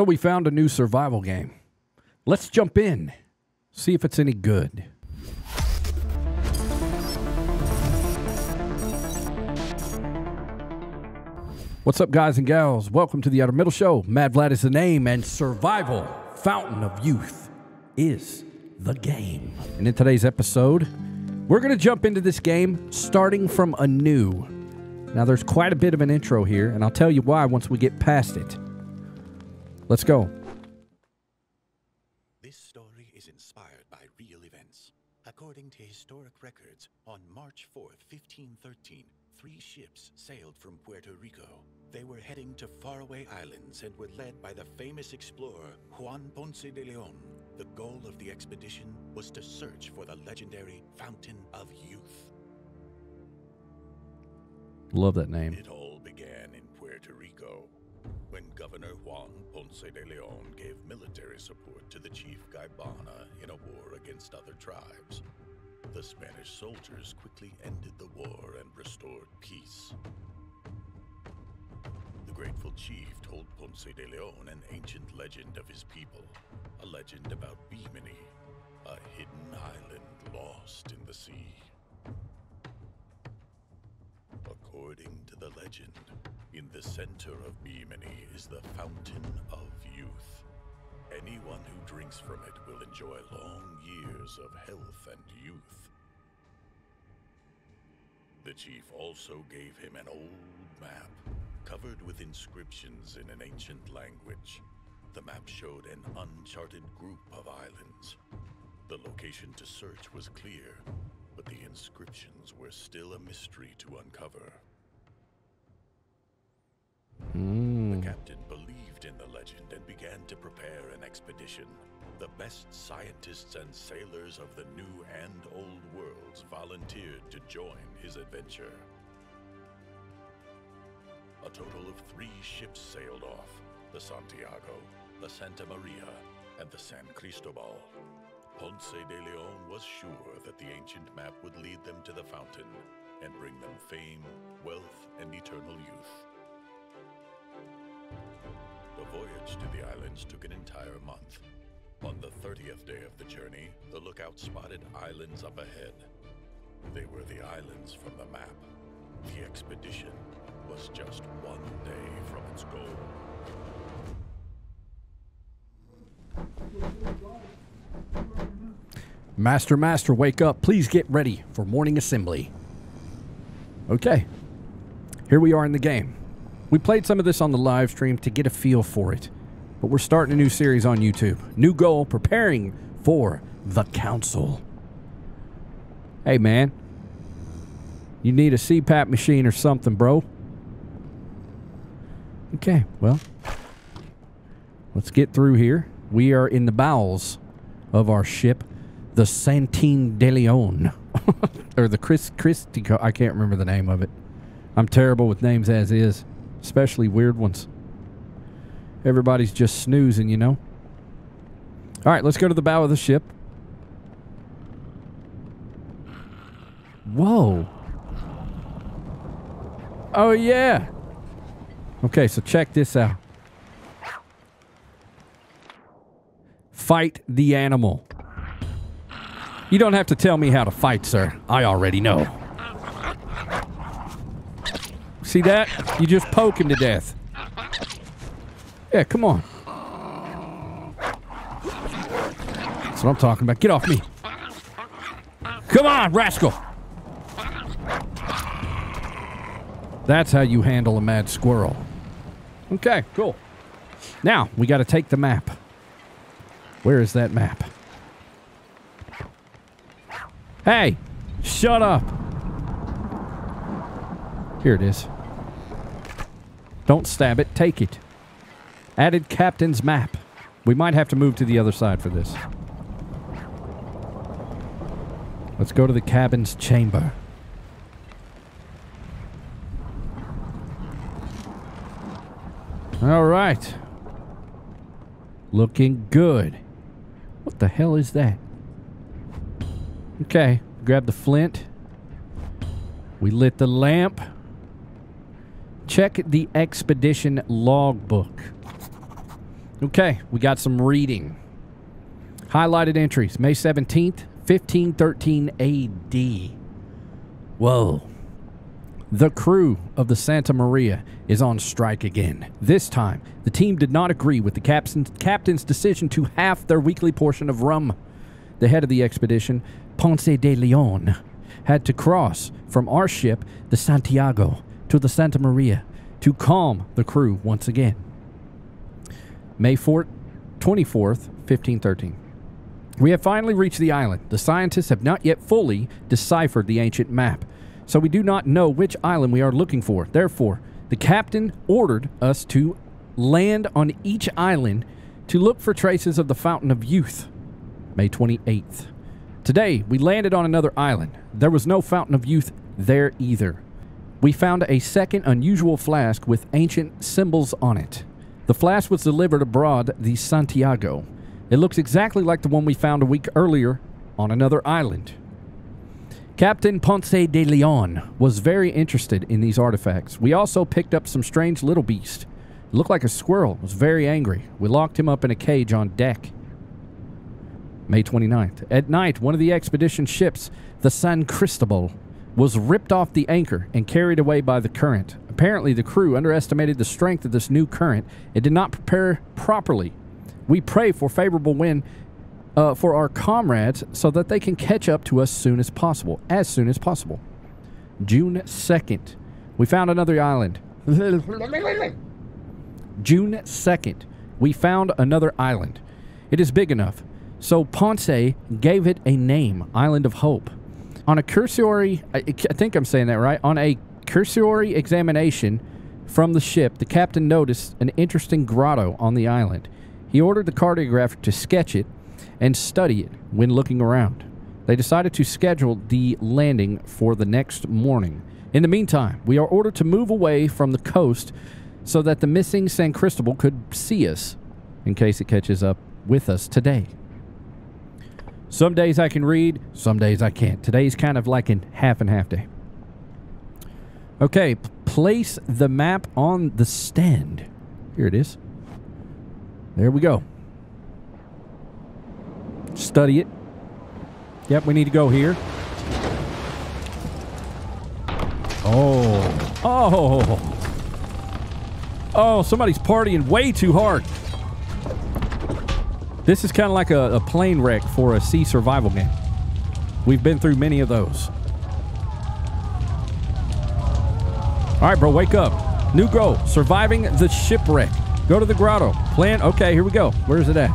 So we found a new survival game. Let's jump in, see if it's any good. What's up, guys and gals? Welcome to the Outer Middle Show. Madd Vladd is the name, and Survival Fountain of Youth is the game. And in today's episode, we're going to jump into this game starting from anew. Now, there's quite a bit of an intro here, and I'll tell you why once we get past it. Let's go. This story is inspired by real events. According to historic records, on March 4th, 1513, three ships sailed from Puerto Rico. They were heading to faraway islands and were led by the famous explorer Juan Ponce de Leon. The goal of the expedition was to search for the legendary Fountain of Youth. Love that name. It all began in Puerto Rico when Governor Juan Ponce de Leon gave military support to the chief Gaibana in a war against other tribes. The Spanish soldiers quickly ended the war and restored peace. The grateful chief told Ponce de Leon an ancient legend of his people, a legend about Bimini, a hidden island lost in the sea. According to the legend, in the center of Bimini is the Fountain of Youth. Anyone who drinks from it will enjoy long years of health and youth. The chief also gave him an old map, covered with inscriptions in an ancient language. The map showed an uncharted group of islands. The location to search was clear, but the inscriptions were still a mystery to uncover. Mm. The captain believed in the legend and began to prepare an expedition. The best scientists and sailors of the New and Old Worlds volunteered to join his adventure. A total of three ships sailed off the Santiago, the Santa Maria, and the San Cristobal. Ponce de Leon was sure that the ancient map would lead them to the fountain and bring them fame, wealth, and eternal youth. Voyage to the islands took an entire month. On the 30th day of the journey, the lookout spotted islands up ahead. They were the islands from the map. The expedition was just one day from its goal. Master, Master, wake up. Please get ready for morning assembly. Okay. Here we are in the game. We played some of this on the live stream to get a feel for it. But we're starting a new series on YouTube. New goal preparing for the council. Hey, man. You need a CPAP machine or something, bro. Okay, well, let's get through here. We are in the bowels of our ship, the Santine de Leon. or the Chris Christico. I can't remember the name of it. I'm terrible with names as is, especially weird ones. Everybody's just snoozing, you know? All right, let's go to the bow of the ship. Whoa. Oh, yeah. Okay, so check this out. Fight the animal. You don't have to tell me how to fight, sir. I already know. See that? You just poke him to death. Yeah, come on. That's what I'm talking about. Get off me. Come on, rascal. That's how you handle a mad squirrel. Okay, cool. Now, we got to take the map. Where is that map? Hey, shut up. Here it is. Don't stab it, take it. Added captain's map. We might have to move to the other side for this. Let's go to the cabin's chamber. All right. Looking good. What the hell is that? Okay, grab the flint. We lit the lamp. Check the expedition logbook. Okay, we got some reading. Highlighted entries May 17th, 1513 AD. Whoa. The crew of the Santa Maria is on strike again. This time, the team did not agree with the captain's, captain's decision to half their weekly portion of rum. The head of the expedition, Ponce de Leon, had to cross from our ship, the Santiago, to the Santa Maria to calm the crew once again. May 4th, 24th, 1513. We have finally reached the island. The scientists have not yet fully deciphered the ancient map, so we do not know which island we are looking for. Therefore, the captain ordered us to land on each island to look for traces of the Fountain of Youth. May 28th. Today, we landed on another island. There was no Fountain of Youth there either. We found a second unusual flask with ancient symbols on it. The flask was delivered abroad the Santiago. It looks exactly like the one we found a week earlier on another island. Captain Ponce de Leon was very interested in these artifacts. We also picked up some strange little beast. It looked like a squirrel. It was very angry. We locked him up in a cage on deck. May 29th. At night, one of the expedition ships, the San Cristobal, was ripped off the anchor and carried away by the current. Apparently, the crew underestimated the strength of this new current and did not prepare properly. We pray for favorable wind uh, for our comrades so that they can catch up to us soon as possible. As soon as possible. June 2nd. We found another island. June 2nd. We found another island. It is big enough. So Ponce gave it a name, Island of Hope. On a cursory, I, I think I'm saying that right, on a cursory examination from the ship, the captain noticed an interesting grotto on the island. He ordered the cartographer to sketch it and study it when looking around. They decided to schedule the landing for the next morning. In the meantime, we are ordered to move away from the coast so that the missing San Cristobal could see us in case it catches up with us today. Some days I can read, some days I can't. Today's kind of like in half and half day. Okay, place the map on the stand. Here it is. There we go. Study it. Yep, we need to go here. Oh. Oh. Oh, somebody's partying way too hard. This is kind of like a, a plane wreck for a sea survival game. We've been through many of those. All right, bro, wake up. New goal, surviving the shipwreck. Go to the grotto. Plan, okay, here we go. Where's it at?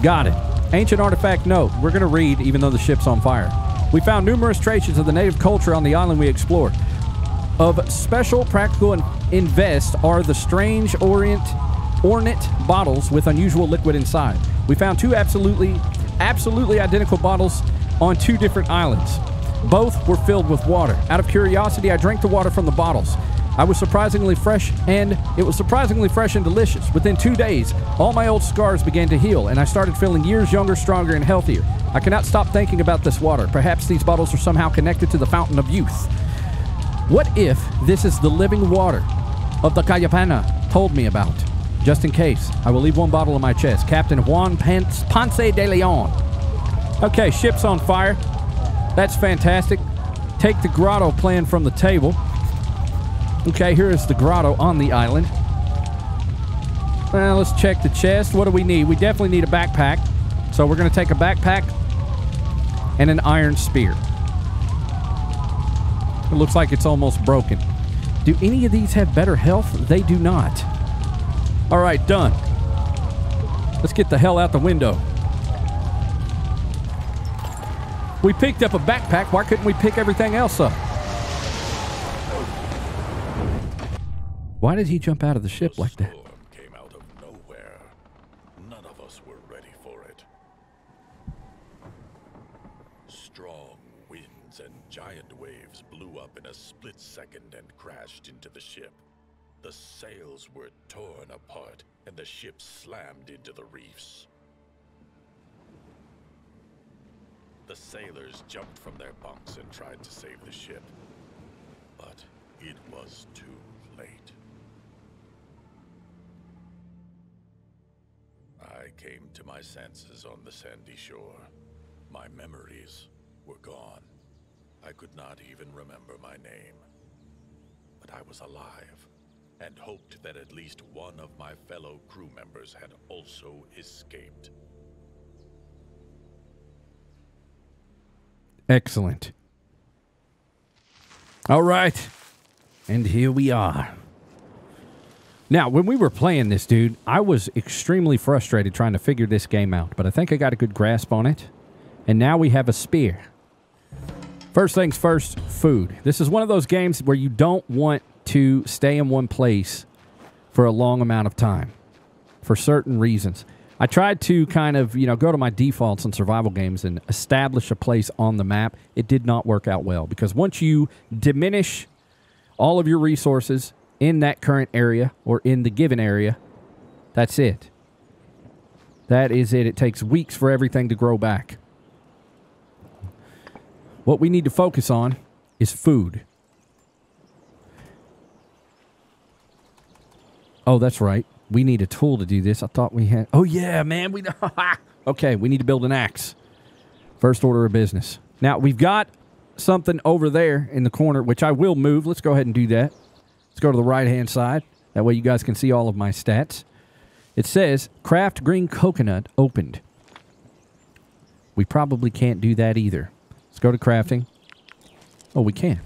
Got it. Ancient artifact note. We're going to read even though the ship's on fire. We found numerous traces of the native culture on the island we explored. Of special practical invest are the strange orient ornate bottles with unusual liquid inside. We found two absolutely absolutely identical bottles on two different islands. Both were filled with water. Out of curiosity, I drank the water from the bottles. I was surprisingly fresh, and it was surprisingly fresh and delicious. Within two days, all my old scars began to heal, and I started feeling years younger, stronger, and healthier. I cannot stop thinking about this water. Perhaps these bottles are somehow connected to the fountain of youth. What if this is the living water of the Cayapana told me about? Just in case, I will leave one bottle in my chest. Captain Juan Ponce de Leon. Okay, ship's on fire. That's fantastic. Take the grotto plan from the table. Okay, here is the grotto on the island. Well, let's check the chest. What do we need? We definitely need a backpack. So we're going to take a backpack and an iron spear. It looks like it's almost broken. Do any of these have better health? They do not. All right, done. Let's get the hell out the window. We picked up a backpack. Why couldn't we pick everything else up? Why did he jump out of the ship like that? Came out of nowhere. None of us were ready for it. Strong winds and giant waves blew up in a split second and crashed into the ship. The sails were torn apart and the ship slammed into the reefs. The sailors jumped from their bunks and tried to save the ship. But it was too late. I came to my senses on the sandy shore. My memories were gone. I could not even remember my name. But I was alive, and hoped that at least one of my fellow crew members had also escaped. Excellent. All right. And here we are. Now, when we were playing this, dude, I was extremely frustrated trying to figure this game out, but I think I got a good grasp on it. And now we have a spear. First things first, food. This is one of those games where you don't want to stay in one place for a long amount of time for certain reasons. I tried to kind of, you know, go to my defaults in survival games and establish a place on the map. It did not work out well because once you diminish all of your resources in that current area or in the given area, that's it. That is it. It takes weeks for everything to grow back. What we need to focus on is food. Oh, that's right. We need a tool to do this. I thought we had. Oh yeah, man. We okay. We need to build an axe. First order of business. Now we've got something over there in the corner, which I will move. Let's go ahead and do that. Let's go to the right hand side. That way you guys can see all of my stats. It says craft green coconut opened. We probably can't do that either. Let's go to crafting. Oh, we can.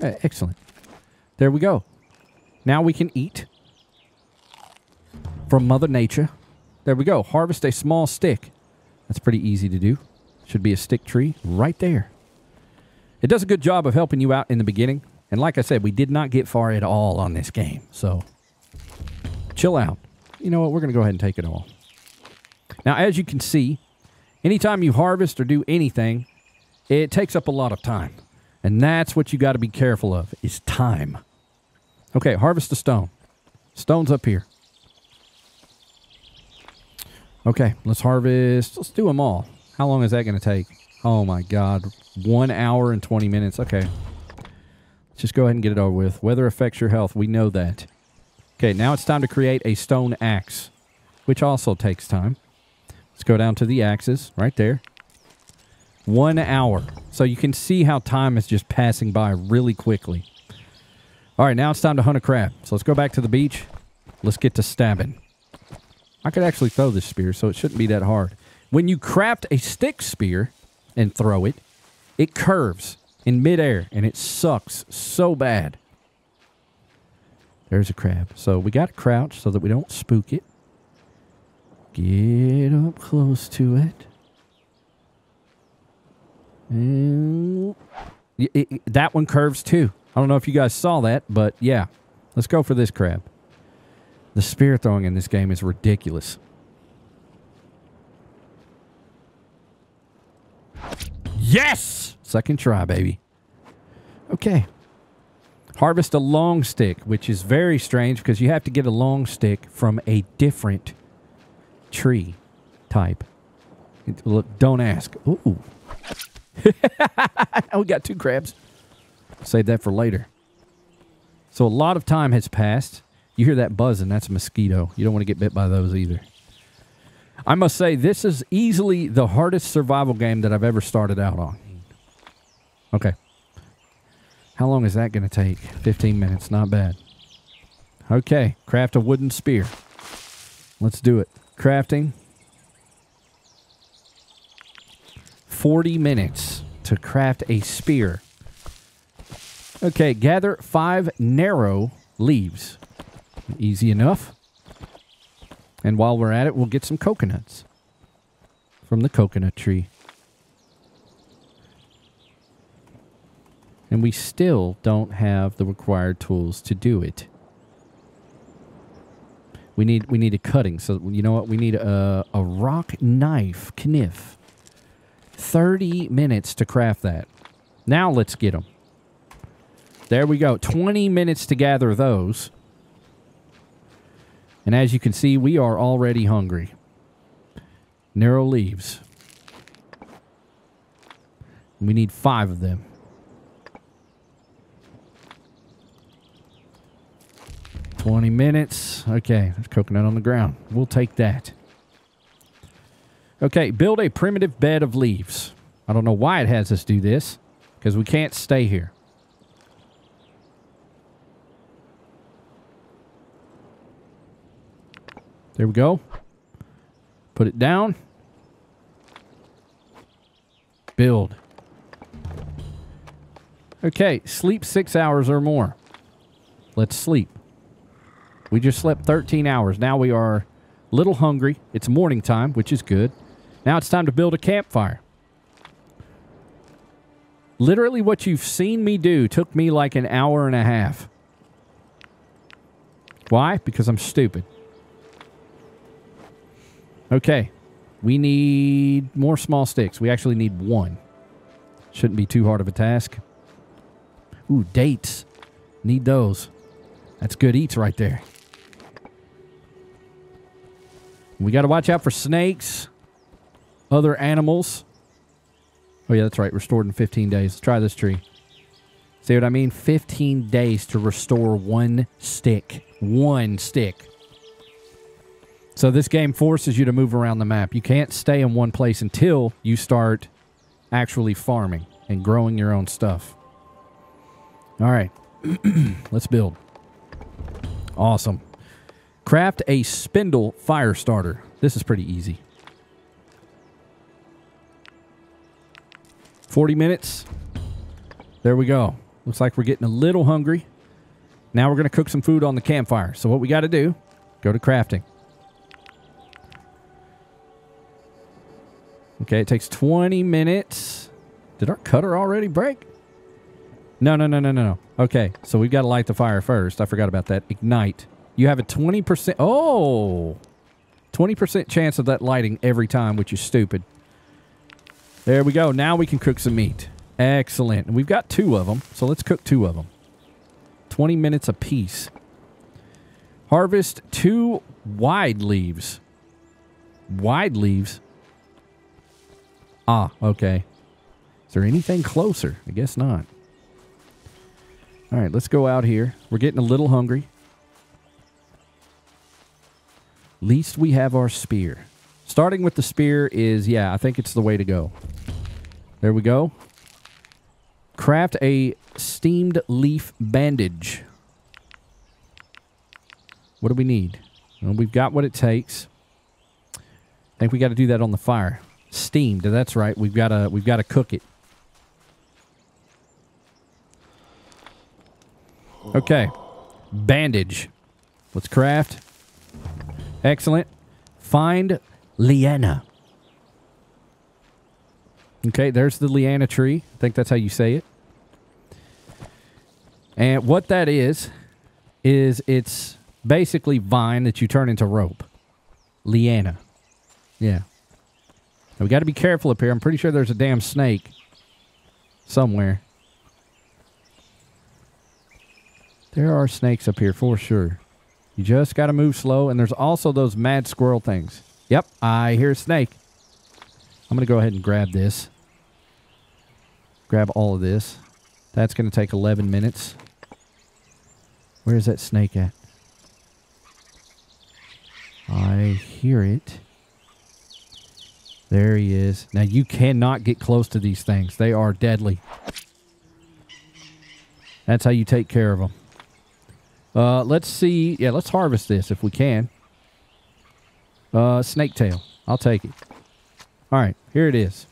Eh, excellent. There we go. Now we can eat from Mother Nature. There we go. Harvest a small stick. That's pretty easy to do. Should be a stick tree right there. It does a good job of helping you out in the beginning. And like I said, we did not get far at all on this game. So chill out. You know what? We're going to go ahead and take it all. Now, as you can see, anytime you harvest or do anything, it takes up a lot of time. And that's what you got to be careful of is time. Okay, harvest a stone. Stone's up here. Okay, let's harvest. Let's do them all. How long is that going to take? Oh my God. One hour and 20 minutes. Okay. Let's just go ahead and get it over with. Weather affects your health. We know that. Okay, now it's time to create a stone axe, which also takes time. Let's go down to the axes right there. One hour. So you can see how time is just passing by really quickly. All right, now it's time to hunt a crab. So let's go back to the beach. Let's get to stabbing. I could actually throw this spear, so it shouldn't be that hard. When you craft a stick spear and throw it, it curves in midair and it sucks so bad. There's a crab. So we got to crouch so that we don't spook it. Get up close to it. And it, it, that one curves too. I don't know if you guys saw that, but yeah. Let's go for this crab. The spear throwing in this game is ridiculous. Yes! Second try, baby. Okay. Harvest a long stick, which is very strange because you have to get a long stick from a different tree type. Look, don't ask. Ooh. Oh, we got two crabs. Save that for later. So a lot of time has passed. You hear that buzzing, that's a mosquito. You don't want to get bit by those either. I must say, this is easily the hardest survival game that I've ever started out on. Okay. How long is that going to take? 15 minutes. Not bad. Okay. Craft a wooden spear. Let's do it. Crafting. 40 minutes to craft a spear. Okay. Gather five narrow leaves. Easy enough. And while we're at it, we'll get some coconuts from the coconut tree. And we still don't have the required tools to do it. We need we need a cutting. So you know what? We need a, a rock knife, kniff. 30 minutes to craft that. Now let's get them. There we go. 20 minutes to gather those. And as you can see, we are already hungry. Narrow leaves. We need five of them. Twenty minutes. Okay, there's coconut on the ground. We'll take that. Okay, build a primitive bed of leaves. I don't know why it has us do this, because we can't stay here. There we go. Put it down. Build. Okay, sleep six hours or more. Let's sleep. We just slept 13 hours. Now we are a little hungry. It's morning time, which is good. Now it's time to build a campfire. Literally, what you've seen me do took me like an hour and a half. Why? Because I'm stupid. Okay. We need more small sticks. We actually need one. Shouldn't be too hard of a task. Ooh, dates. Need those. That's good eats right there. We got to watch out for snakes, other animals. Oh, yeah, that's right. Restored in 15 days. Let's try this tree. See what I mean? 15 days to restore one stick. One stick. So this game forces you to move around the map. You can't stay in one place until you start actually farming and growing your own stuff. All right. Let's build. Awesome. Craft a spindle fire starter. This is pretty easy. 40 minutes. There we go. Looks like we're getting a little hungry. Now we're going to cook some food on the campfire. So what we got to do, go to crafting. Okay, it takes 20 minutes. Did our cutter already break? No, no, no, no, no, no. Okay, so we've got to light the fire first. I forgot about that. Ignite. You have a 20%. Oh! 20% chance of that lighting every time, which is stupid. There we go. Now we can cook some meat. Excellent. And we've got two of them, so let's cook two of them. 20 minutes apiece. Harvest two wide leaves. Wide leaves? Ah, okay. Is there anything closer? I guess not. All right, let's go out here. We're getting a little hungry. Least we have our spear. Starting with the spear is, yeah, I think it's the way to go. There we go. Craft a steamed leaf bandage. What do we need? Well, we've got what it takes. I think we got to do that on the fire. Steamed. That's right. We've got to we've got to cook it. Okay. Bandage. Let's craft. Excellent. Find liana. Okay, there's the liana tree. I think that's how you say it. And what that is, is it's basically vine that you turn into rope. Liana. Yeah. Now we got to be careful up here. I'm pretty sure there's a damn snake somewhere. There are snakes up here for sure. You just got to move slow. And there's also those mad squirrel things. Yep, I hear a snake. I'm going to go ahead and grab this. Grab all of this. That's going to take 11 minutes. Where's that snake at? I hear it. There he is. Now, you cannot get close to these things. They are deadly. That's how you take care of them. Uh, let's see. Yeah, let's harvest this if we can. Uh, snake tail. I'll take it. All right, here it is.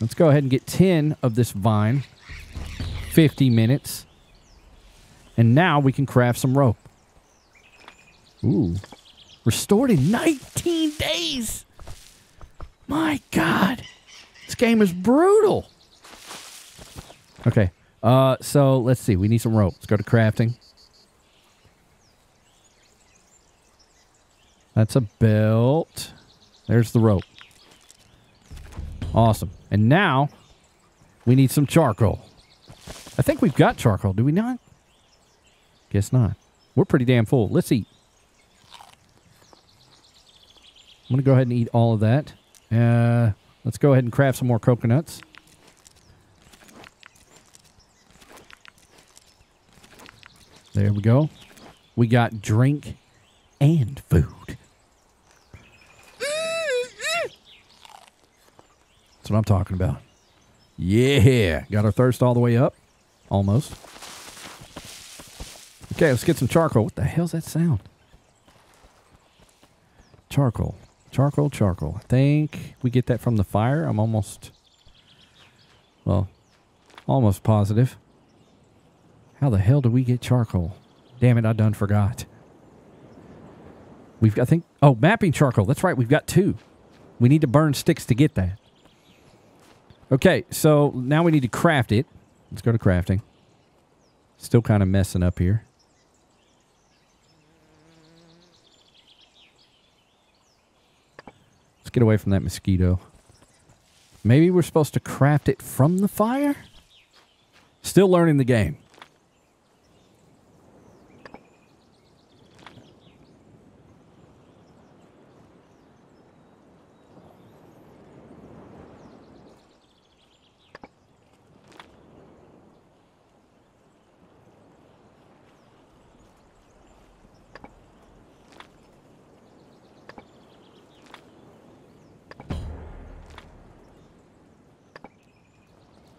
Let's go ahead and get 10 of this vine. 50 minutes. And now we can craft some rope. Ooh. Restored in 19 days. My God. This game is brutal. Okay. Uh, so let's see. We need some rope. Let's go to crafting. That's a belt. There's the rope. Awesome. And now we need some charcoal. I think we've got charcoal, do we not? Guess not. We're pretty damn full. Let's eat. I'm going to go ahead and eat all of that. Uh, let's go ahead and craft some more coconuts. There we go. We got drink and food. That's what I'm talking about. Yeah. Got our thirst all the way up. Almost. Okay, let's get some charcoal. What the hell's that sound? Charcoal. Charcoal, charcoal. I think we get that from the fire. I'm almost, well, almost positive. How the hell do we get charcoal? Damn it, I done forgot. We've got, I think, oh, mapping charcoal. That's right, we've got two. We need to burn sticks to get that. Okay, so now we need to craft it. Let's go to crafting. Still kind of messing up here. Get away from that mosquito. Maybe we're supposed to craft it from the fire? Still learning the game.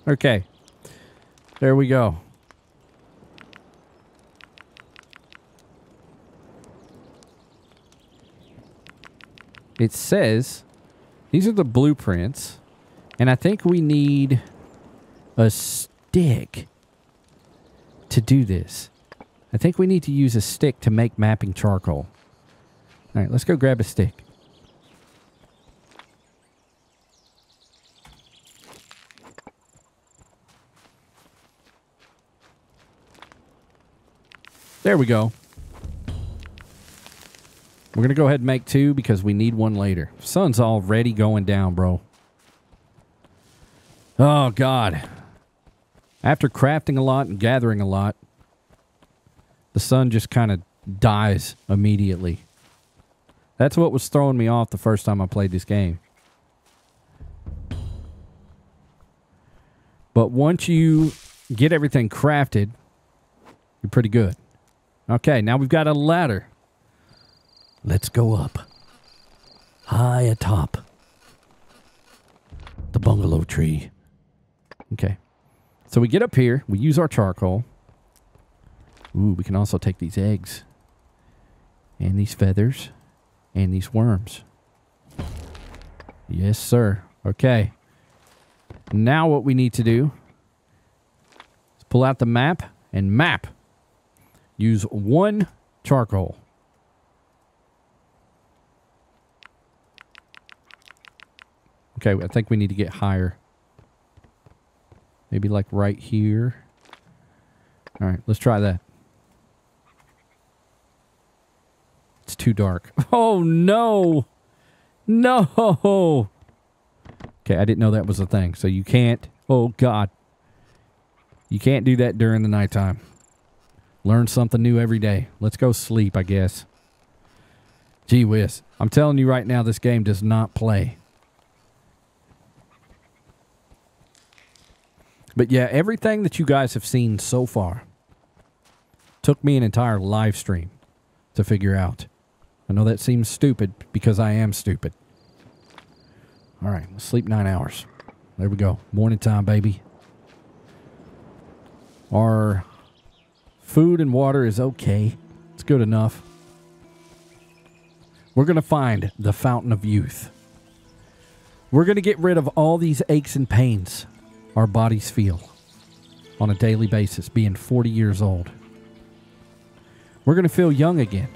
Okay. There we go. It says these are the blueprints, and I think we need a stick to do this. I think we need to use a stick to make mapping charcoal. All right, let's go grab a stick. There we go. We're going to go ahead and make two because we need one later. Sun's already going down, bro. Oh, God. After crafting a lot and gathering a lot, the sun just kind of dies immediately. That's what was throwing me off the first time I played this game. But once you get everything crafted, you're pretty good. Okay, now we've got a ladder. Let's go up. High atop the bungalow tree. Okay. So we get up here, we use our charcoal. Ooh, we can also take these eggs and these feathers and these worms. Yes, sir. Okay. Now what we need to do is pull out the map and map. Use one charcoal. Okay, I think we need to get higher. Maybe like right here. All right, let's try that. It's too dark. Oh, no. No. Okay, I didn't know that was a thing. So you can't. Oh, God. You can't do that during the nighttime. Learn something new every day. Let's go sleep, I guess. Gee whiz. I'm telling you right now, this game does not play. But yeah, everything that you guys have seen so far took me an entire live stream to figure out. I know that seems stupid because I am stupid. All right, let's sleep nine hours. There we go. Morning time, baby. Our food and water is okay. It's good enough. We're going to find the fountain of youth. We're going to get rid of all these aches and pains our bodies feel on a daily basis, being 40 years old. We're going to feel young again.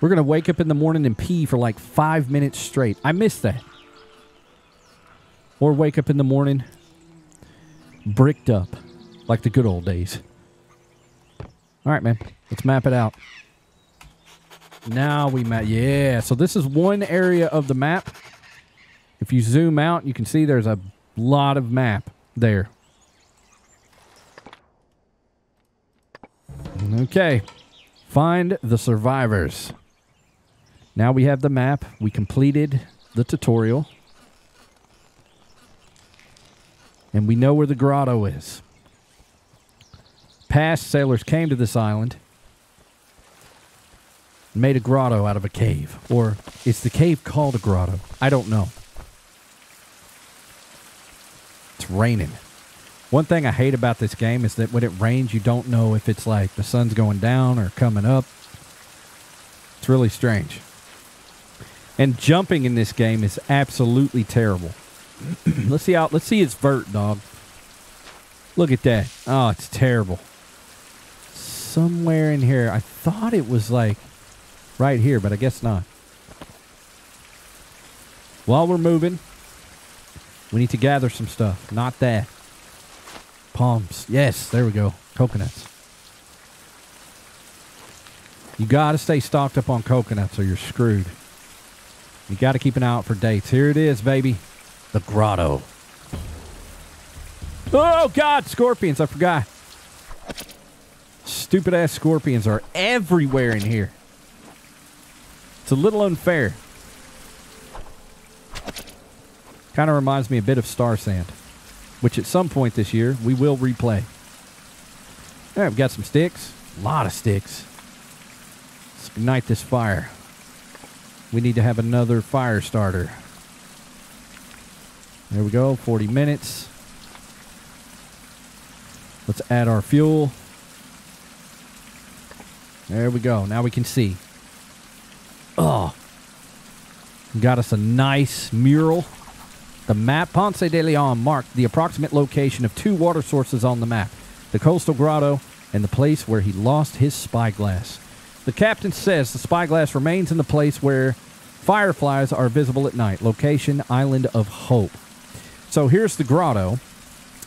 We're going to wake up in the morning and pee for like five minutes straight. I miss that. Or wake up in the morning bricked up like the good old days. All right, man. Let's map it out. Now we map. Yeah. So this is one area of the map. If you zoom out, you can see there's a lot of map there. Okay. Find the survivors. Now we have the map. We completed the tutorial. And we know where the grotto is. Past sailors came to this island made a grotto out of a cave. Or is the cave called a grotto? I don't know. it's raining. One thing I hate about this game is that when it rains, you don't know if it's like the sun's going down or coming up. It's really strange. And jumping in this game is absolutely terrible. let's see how let's see its vert, dog. Look at that. Oh, it's terrible. Somewhere in here, I thought it was like right here, but I guess not. While we're moving, we need to gather some stuff. Not that. Palms. Yes, there we go. Coconuts. You got to stay stocked up on coconuts or you're screwed. You got to keep an eye out for dates. Here it is, baby. The grotto. Oh, God, scorpions. I forgot. Stupid ass scorpions are everywhere in here. It's a little unfair. Kind of reminds me a bit of Starsand, which at some point this year we will replay. All right, we've got some sticks. A lot of sticks. Let's ignite this fire. We need to have another fire starter. There we go, 40 minutes. Let's add our fuel. There we go. Now we can see. Oh. Got us a nice mural. The map Ponce de Leon marked the approximate location of two water sources on the map the coastal grotto and the place where he lost his spyglass. The captain says the spyglass remains in the place where fireflies are visible at night. Location Island of Hope. So here's the grotto.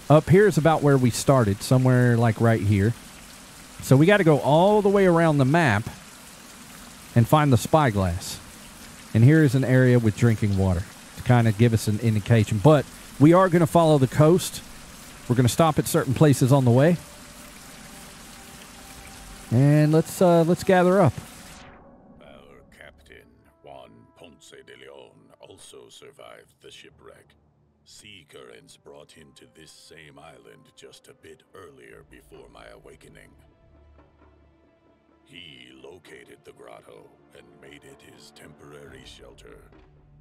Up here is about where we started, somewhere like right here. So we got to go all the way around the map and find the spyglass. And here is an area with drinking water to kind of give us an indication. But we are going to follow the coast. We're going to stop at certain places on the way. And let's uh, let's gather up. Our captain, Juan Ponce de Leon, also survived the shipwreck. Sea currents brought him to this same island just a bit earlier before my awakening. He located the grotto and made it his temporary shelter.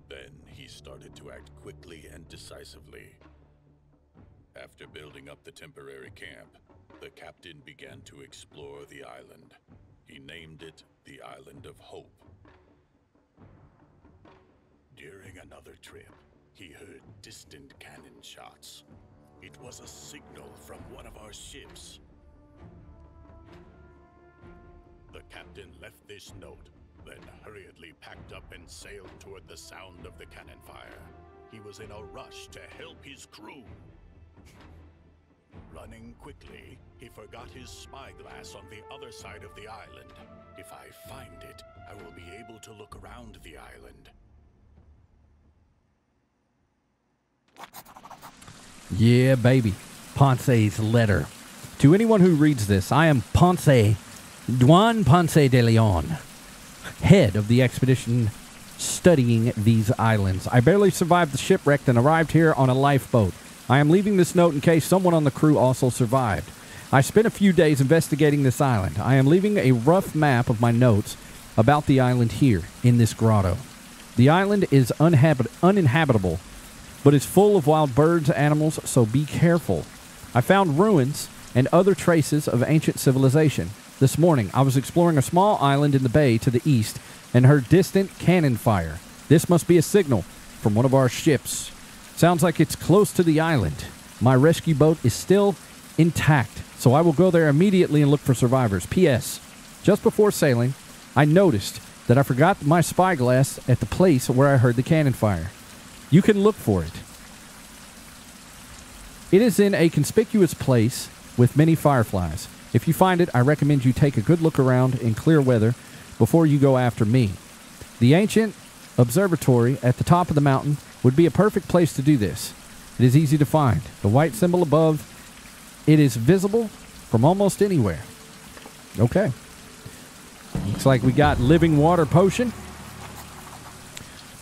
Then he started to act quickly and decisively. After building up the temporary camp, the captain began to explore the island. He named it the Island of Hope. During another trip, he heard distant cannon shots. It was a signal from one of our ships. The captain left this note, then hurriedly packed up and sailed toward the sound of the cannon fire. He was in a rush to help his crew. Running quickly, he forgot his spyglass on the other side of the island. If I find it, I will be able to look around the island. Yeah, baby. Ponce's letter. To anyone who reads this, I am Ponce, Juan Ponce de Leon, head of the expedition studying these islands. I barely survived the shipwreck and arrived here on a lifeboat. I am leaving this note in case someone on the crew also survived. I spent a few days investigating this island. I am leaving a rough map of my notes about the island here in this grotto. The island is uninhabitable, but is full of wild birds, and animals, so be careful. I found ruins and other traces of ancient civilization. This morning, I was exploring a small island in the bay to the east and heard distant cannon fire. This must be a signal from one of our ships. Sounds like it's close to the island. My rescue boat is still intact, so I will go there immediately and look for survivors. P.S. Just before sailing, I noticed that I forgot my spyglass at the place where I heard the cannon fire. You can look for it. It is in a conspicuous place with many fireflies. If you find it, I recommend you take a good look around in clear weather before you go after me. The ancient observatory at the top of the mountain would be a perfect place to do this. It is easy to find. The white symbol above, it is visible from almost anywhere. Okay. Looks like we got living water potion.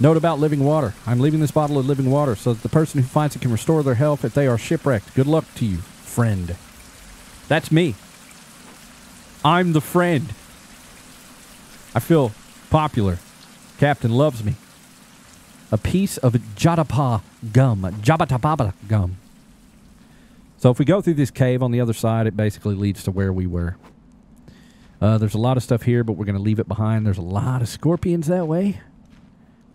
Note about living water. I'm leaving this bottle of living water so that the person who finds it can restore their health if they are shipwrecked. Good luck to you, friend. That's me. I'm the friend. I feel popular. Captain loves me. A piece of Jatapa gum. Jabatapaba gum. So if we go through this cave on the other side, it basically leads to where we were. Uh, there's a lot of stuff here, but we're going to leave it behind. There's a lot of scorpions that way.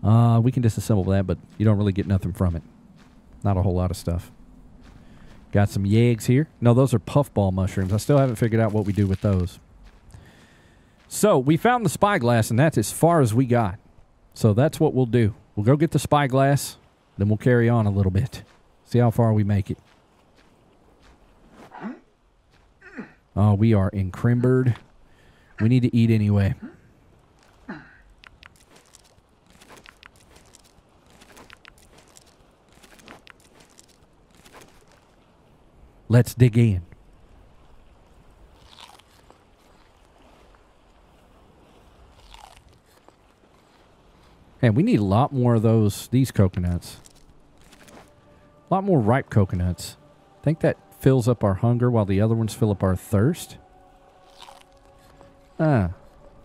Uh, we can disassemble that, but you don't really get nothing from it. Not a whole lot of stuff. Got some yeggs here. No, those are puffball mushrooms. I still haven't figured out what we do with those. So we found the spyglass, and that's as far as we got. So that's what we'll do. We'll go get the spyglass, then we'll carry on a little bit. See how far we make it. Oh, we are encrimbered. We need to eat anyway. Let's dig in. And we need a lot more of those, these coconuts. A lot more ripe coconuts. I think that fills up our hunger while the other ones fill up our thirst. Ah,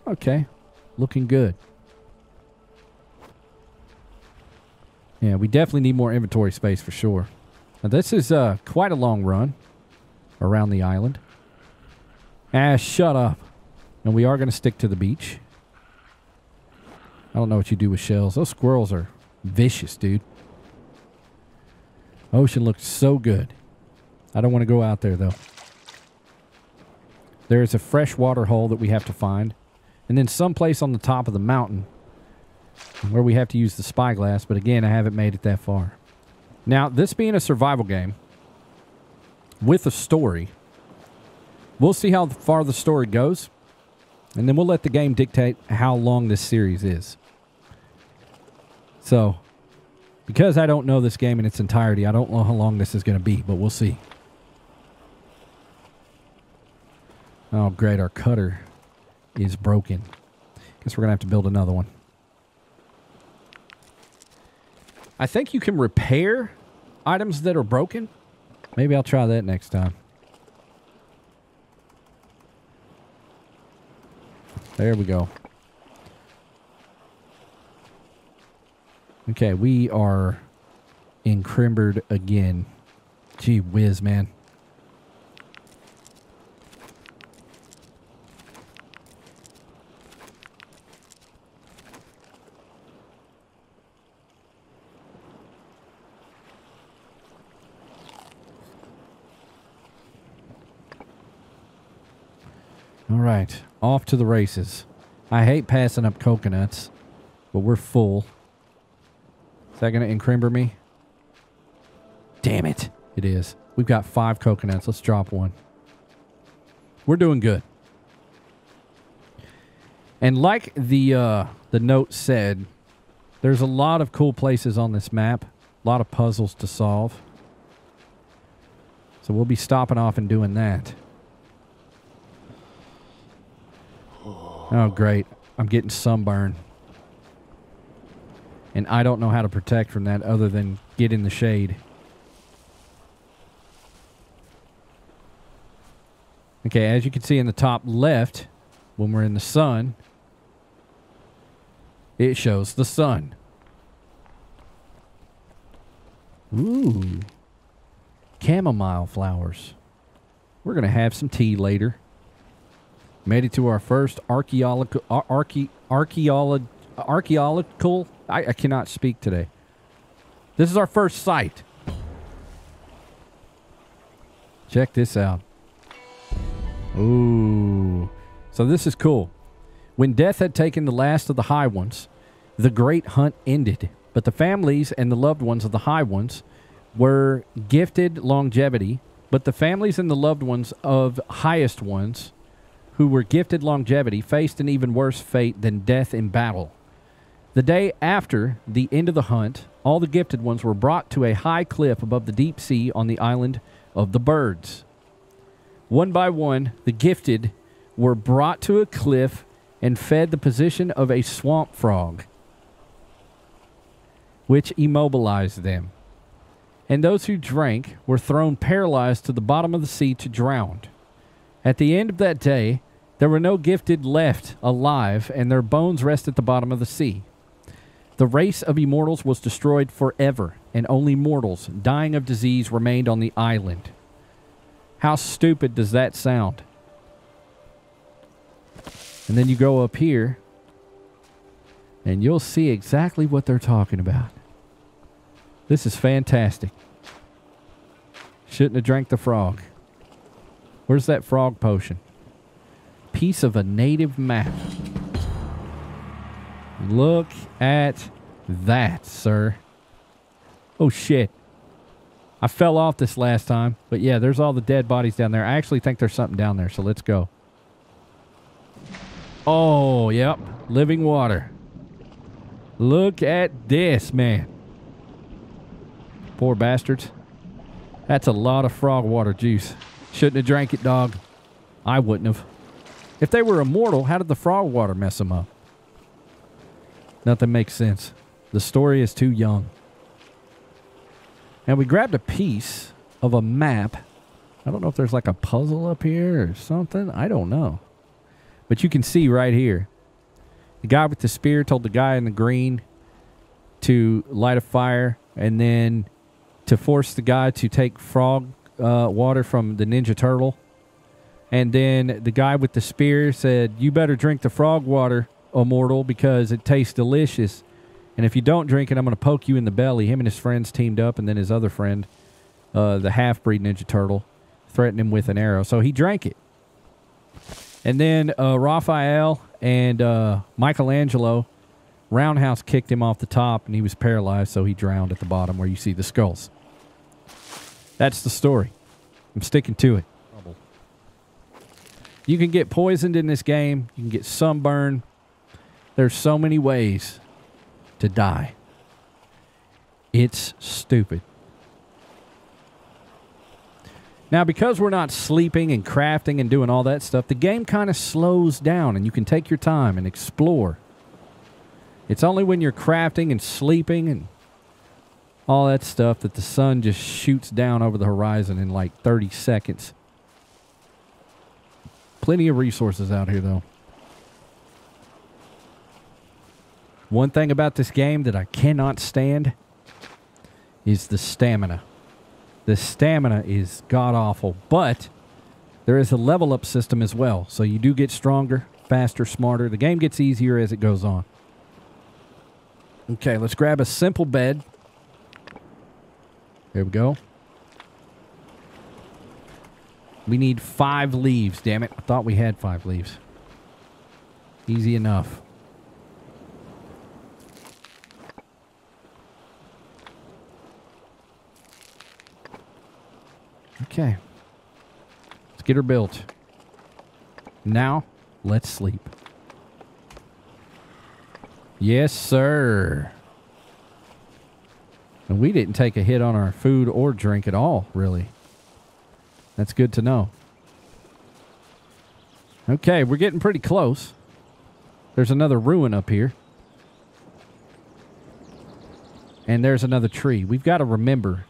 okay. Looking good. Yeah, we definitely need more inventory space for sure. Now, this is uh, quite a long run around the island. Ah, shut up. And we are going to stick to the beach. I don't know what you do with shells. Those squirrels are vicious, dude. Ocean looks so good. I don't want to go out there, though. There is a freshwater hole that we have to find. And then someplace on the top of the mountain where we have to use the spyglass. But again, I haven't made it that far. Now, this being a survival game with a story, we'll see how far the story goes. And then we'll let the game dictate how long this series is. So, because I don't know this game in its entirety, I don't know how long this is going to be, but we'll see. Oh, great. Our cutter is broken. Guess we're going to have to build another one. I think you can repair items that are broken. Maybe I'll try that next time. There we go. Okay, we are encrimbered again. Gee whiz, man. All right, off to the races. I hate passing up coconuts, but we're full. Is that going to encrimber me? Damn it. It is. We've got five coconuts. Let's drop one. We're doing good. And like the uh, the note said, there's a lot of cool places on this map. A lot of puzzles to solve. So we'll be stopping off and doing that. Oh, great. I'm getting sunburn. And I don't know how to protect from that other than get in the shade. Okay, as you can see in the top left, when we're in the sun, it shows the sun. Ooh. Chamomile flowers. We're going to have some tea later. Made it to our first archaeological, archae, archaeolog, archaeological. I, I cannot speak today. This is our first site. Check this out. Ooh. So this is cool. When death had taken the last of the high ones, the great hunt ended. But the families and the loved ones of the high ones were gifted longevity. But the families and the loved ones of highest ones who were gifted longevity faced an even worse fate than death in battle. The day after the end of the hunt, all the gifted ones were brought to a high cliff above the deep sea on the island of the birds. One by one, the gifted were brought to a cliff and fed the position of a swamp frog, which immobilized them. And those who drank were thrown paralyzed to the bottom of the sea to drown. At the end of that day, there were no gifted left alive, and their bones rest at the bottom of the sea. The race of immortals was destroyed forever, and only mortals, dying of disease, remained on the island. How stupid does that sound? And then you go up here and you'll see exactly what they're talking about. This is fantastic. Shouldn't have drank the frog. Where's that frog potion? Piece of a native map. Look at that, sir. Oh, shit. I fell off this last time. But yeah, there's all the dead bodies down there. I actually think there's something down there, so let's go. Oh, yep. Living water. Look at this, man. Poor bastards. That's a lot of frog water juice. Shouldn't have drank it, dog. I wouldn't have. If they were immortal, how did the frog water mess them up? Nothing makes sense. The story is too young. And we grabbed a piece of a map. I don't know if there's like a puzzle up here or something. I don't know. But you can see right here. The guy with the spear told the guy in the green to light a fire and then to force the guy to take frog uh, water from the Ninja Turtle. And then the guy with the spear said, You better drink the frog water, immortal, because it tastes delicious. And if you don't drink it, I'm going to poke you in the belly. Him and his friends teamed up, and then his other friend, uh, the half breed Ninja Turtle, threatened him with an arrow. So he drank it. And then uh, Raphael and uh, Michelangelo, Roundhouse kicked him off the top, and he was paralyzed, so he drowned at the bottom where you see the skulls. That's the story. I'm sticking to it. You can get poisoned in this game. You can get sunburn. There's so many ways to die. It's stupid. Now, because we're not sleeping and crafting and doing all that stuff, the game kind of slows down and you can take your time and explore. It's only when you're crafting and sleeping and all that stuff that the sun just shoots down over the horizon in like 30 seconds. Plenty of resources out here, though. One thing about this game that I cannot stand is the stamina. The stamina is god awful, but there is a level up system as well. So you do get stronger, faster, smarter. The game gets easier as it goes on. Okay, let's grab a simple bed. There we go. We need five leaves, damn it. I thought we had five leaves. Easy enough. Okay. Let's get her built. Now, let's sleep. Yes, sir. And we didn't take a hit on our food or drink at all, really. That's good to know. Okay, we're getting pretty close. There's another ruin up here. And there's another tree. We've got to remember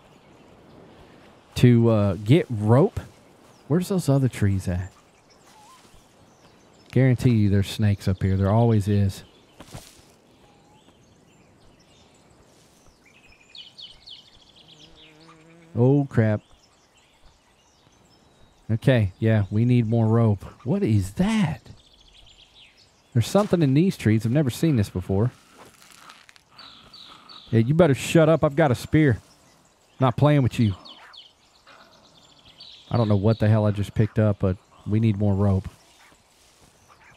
to uh, get rope. Where's those other trees at? Guarantee you there's snakes up here. There always is. Oh, crap. Okay, yeah, we need more rope. What is that? There's something in these trees. I've never seen this before. Yeah, you better shut up. I've got a spear. Not playing with you. I don't know what the hell I just picked up, but we need more rope.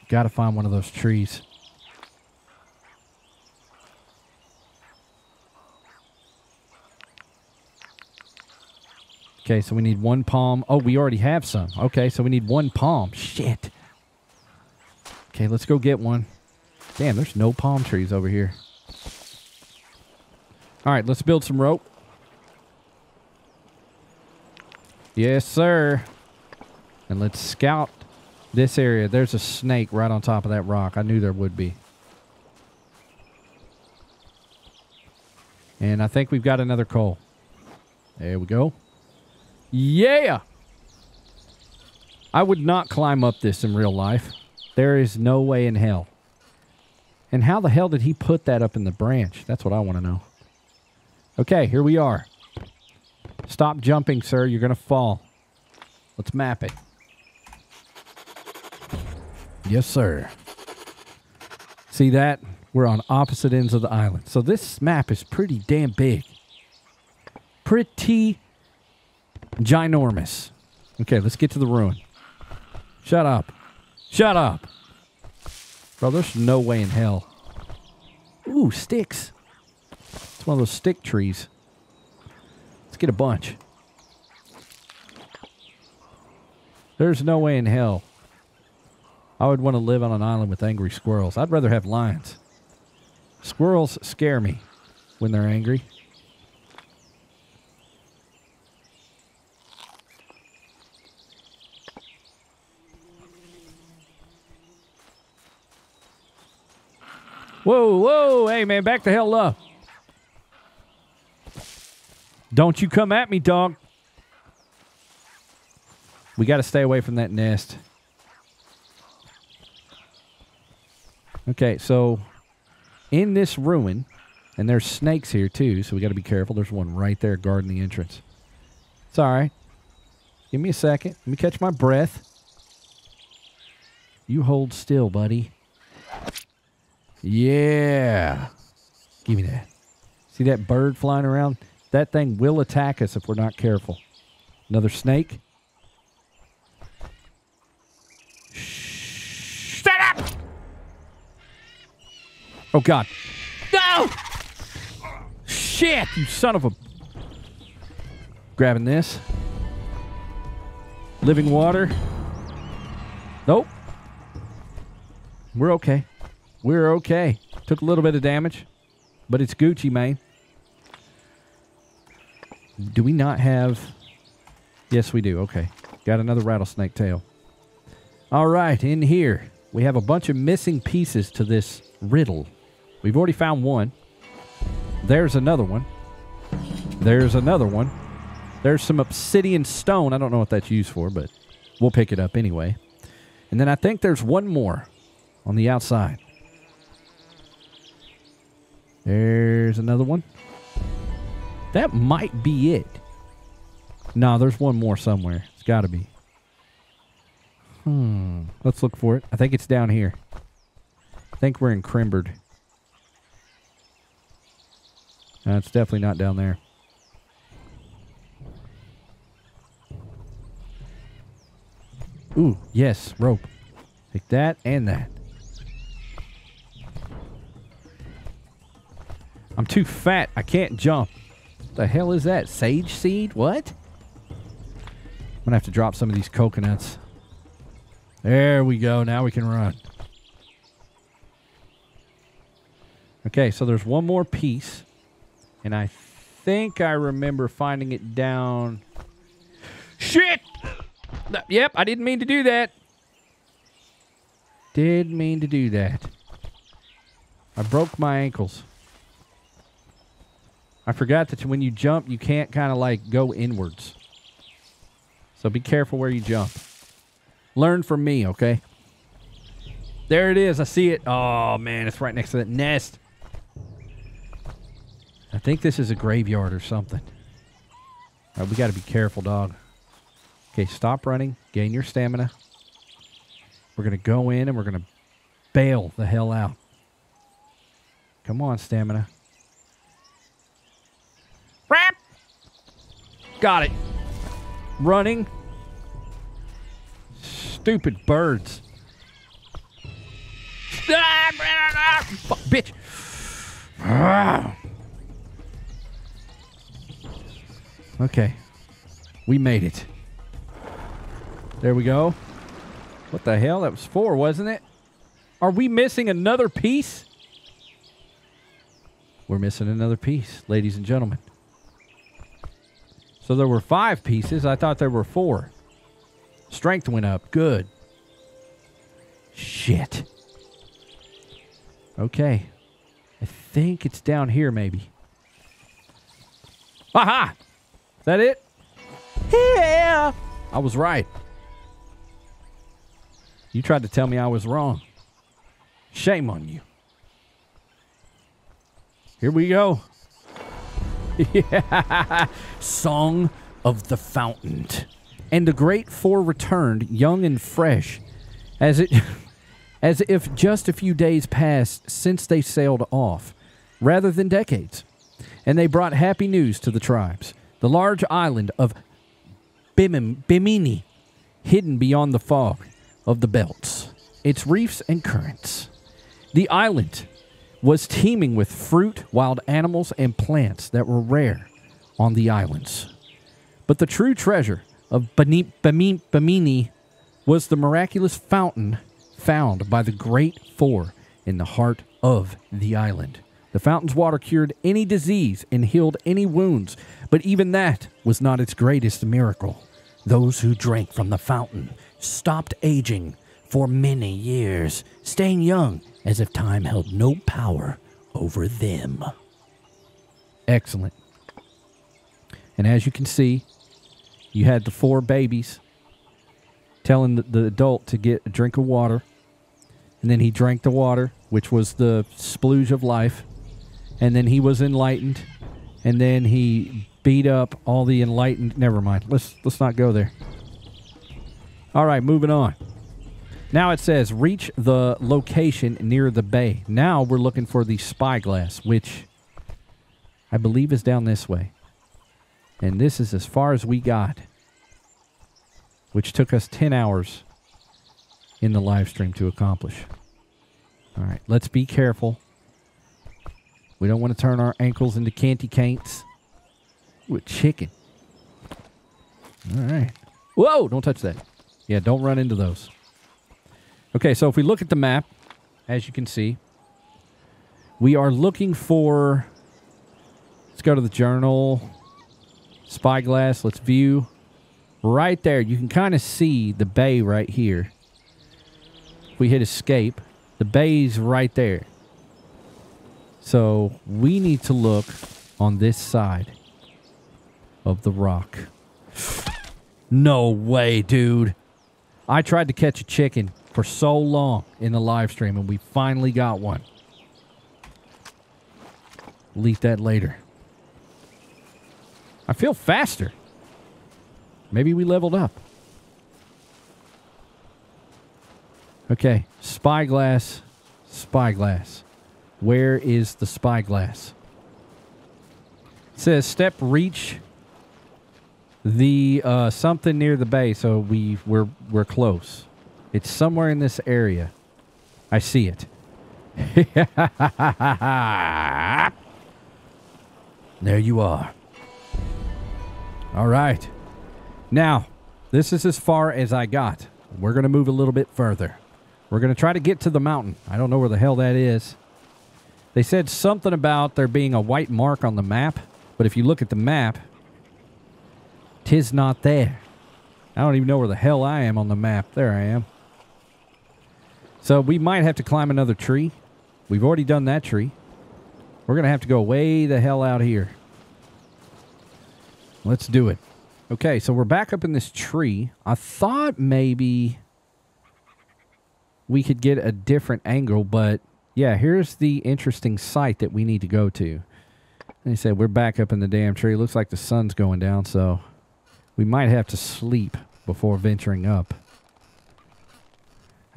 Got to find one of those trees. Okay, so we need one palm. Oh, we already have some. Okay, so we need one palm. Shit. Okay, let's go get one. Damn, there's no palm trees over here. All right, let's build some rope. Yes, sir. And let's scout this area. There's a snake right on top of that rock. I knew there would be. And I think we've got another coal. There we go. Yeah! I would not climb up this in real life. There is no way in hell. And how the hell did he put that up in the branch? That's what I want to know. Okay, here we are. Stop jumping, sir. You're going to fall. Let's map it. Yes, sir. See that? We're on opposite ends of the island. So this map is pretty damn big. Pretty ginormous. Okay, let's get to the ruin. Shut up. Shut up. Bro, there's no way in hell. Ooh, sticks. It's one of those stick trees. Let's get a bunch. There's no way in hell I would want to live on an island with angry squirrels. I'd rather have lions. Squirrels scare me when they're angry. Whoa, whoa, hey man, back the hell up. Don't you come at me, dog. We got to stay away from that nest. Okay, so in this ruin, and there's snakes here too, so we got to be careful. There's one right there guarding the entrance. It's all right. Give me a second. Let me catch my breath. You hold still, buddy. Yeah. Give me that. See that bird flying around? That thing will attack us if we're not careful. Another snake. Shut up! Oh, God. No! Shit, you son of a... Grabbing this. Living water. Nope. We're okay. We're okay. Took a little bit of damage, but it's Gucci, man. Do we not have... Yes, we do. Okay. Got another rattlesnake tail. All right, in here, we have a bunch of missing pieces to this riddle. We've already found one. There's another one. There's another one. There's some obsidian stone. I don't know what that's used for, but we'll pick it up anyway. And then I think there's one more on the outside. There's another one. That might be it. No, there's one more somewhere. It's got to be. Hmm. Let's look for it. I think it's down here. I think we're in Crimbard. It's definitely not down there. Ooh, yes, rope. Take that and that. I'm too fat. I can't jump. The hell is that? Sage seed? What? I'm gonna have to drop some of these coconuts. There we go. Now we can run. Okay, so there's one more piece. And I think I remember finding it down. Shit! Yep, I didn't mean to do that. Did mean to do that. I broke my ankles. I forgot that when you jump, you can't kind of like go inwards. So be careful where you jump. Learn from me, okay? There it is. I see it. Oh, man. It's right next to that nest. I think this is a graveyard or something. Right, we got to be careful, dog. Okay, stop running. Gain your stamina. We're going to go in and we're going to bail the hell out. Come on, stamina. Rap! Got it. Running. Stupid birds. Fuck, bitch. Okay. We made it. There we go. What the hell? That was four, wasn't it? Are we missing another piece? We're missing another piece, ladies and gentlemen. So there were five pieces. I thought there were four. Strength went up. Good. Shit. Okay. I think it's down here, maybe. Aha! Is that it? Yeah! I was right. You tried to tell me I was wrong. Shame on you. Here we go. Song of the Fountain. And the great four returned, young and fresh, as it as if just a few days passed since they sailed off, rather than decades. And they brought happy news to the tribes. The large island of Bimini, Bimini hidden beyond the fog of the belts, its reefs and currents. The island was teeming with fruit, wild animals, and plants that were rare on the islands. But the true treasure of Bani- Bami- Bimini was the miraculous fountain found by the great four in the heart of the island. The fountain's water cured any disease and healed any wounds, but even that was not its greatest miracle. Those who drank from the fountain stopped aging for many years, staying young as if time held no power over them. Excellent. And as you can see, you had the four babies telling the, the adult to get a drink of water. And then he drank the water, which was the splooge of life. And then he was enlightened. And then he beat up all the enlightened. Never mind. Let's let's not go there. All right, moving on. Now it says reach the location near the bay. Now we're looking for the spyglass, which I believe is down this way. And this is as far as we got, which took us 10 hours in the live stream to accomplish. All right, let's be careful. We don't want to turn our ankles into canty caints with chicken. All right. Whoa, don't touch that. Yeah, don't run into those. Okay, so if we look at the map, as you can see, we are looking for. Let's go to the journal. Spyglass, let's view. Right there, you can kind of see the bay right here. If we hit escape, the bay's right there. So we need to look on this side of the rock. No way, dude. I tried to catch a chicken for so long in the live stream, and we finally got one. We'll that later. I feel faster. Maybe we leveled up. Okay, spyglass, spyglass. Where is the spyglass? It says step reach the uh, something near the bay, so we we're we're close. It's somewhere in this area. I see it. there you are. All right. Now, this is as far as I got. We're going to move a little bit further. We're going to try to get to the mountain. I don't know where the hell that is. They said something about there being a white mark on the map, but if you look at the map, tis not there. I don't even know where the hell I am on the map. There I am. So we might have to climb another tree. We've already done that tree. We're going to have to go way the hell out here. Let's do it. Okay, so we're back up in this tree. I thought maybe we could get a different angle, but yeah, here's the interesting site that we need to go to. They said we're back up in the damn tree. Looks like the sun's going down, so we might have to sleep before venturing up.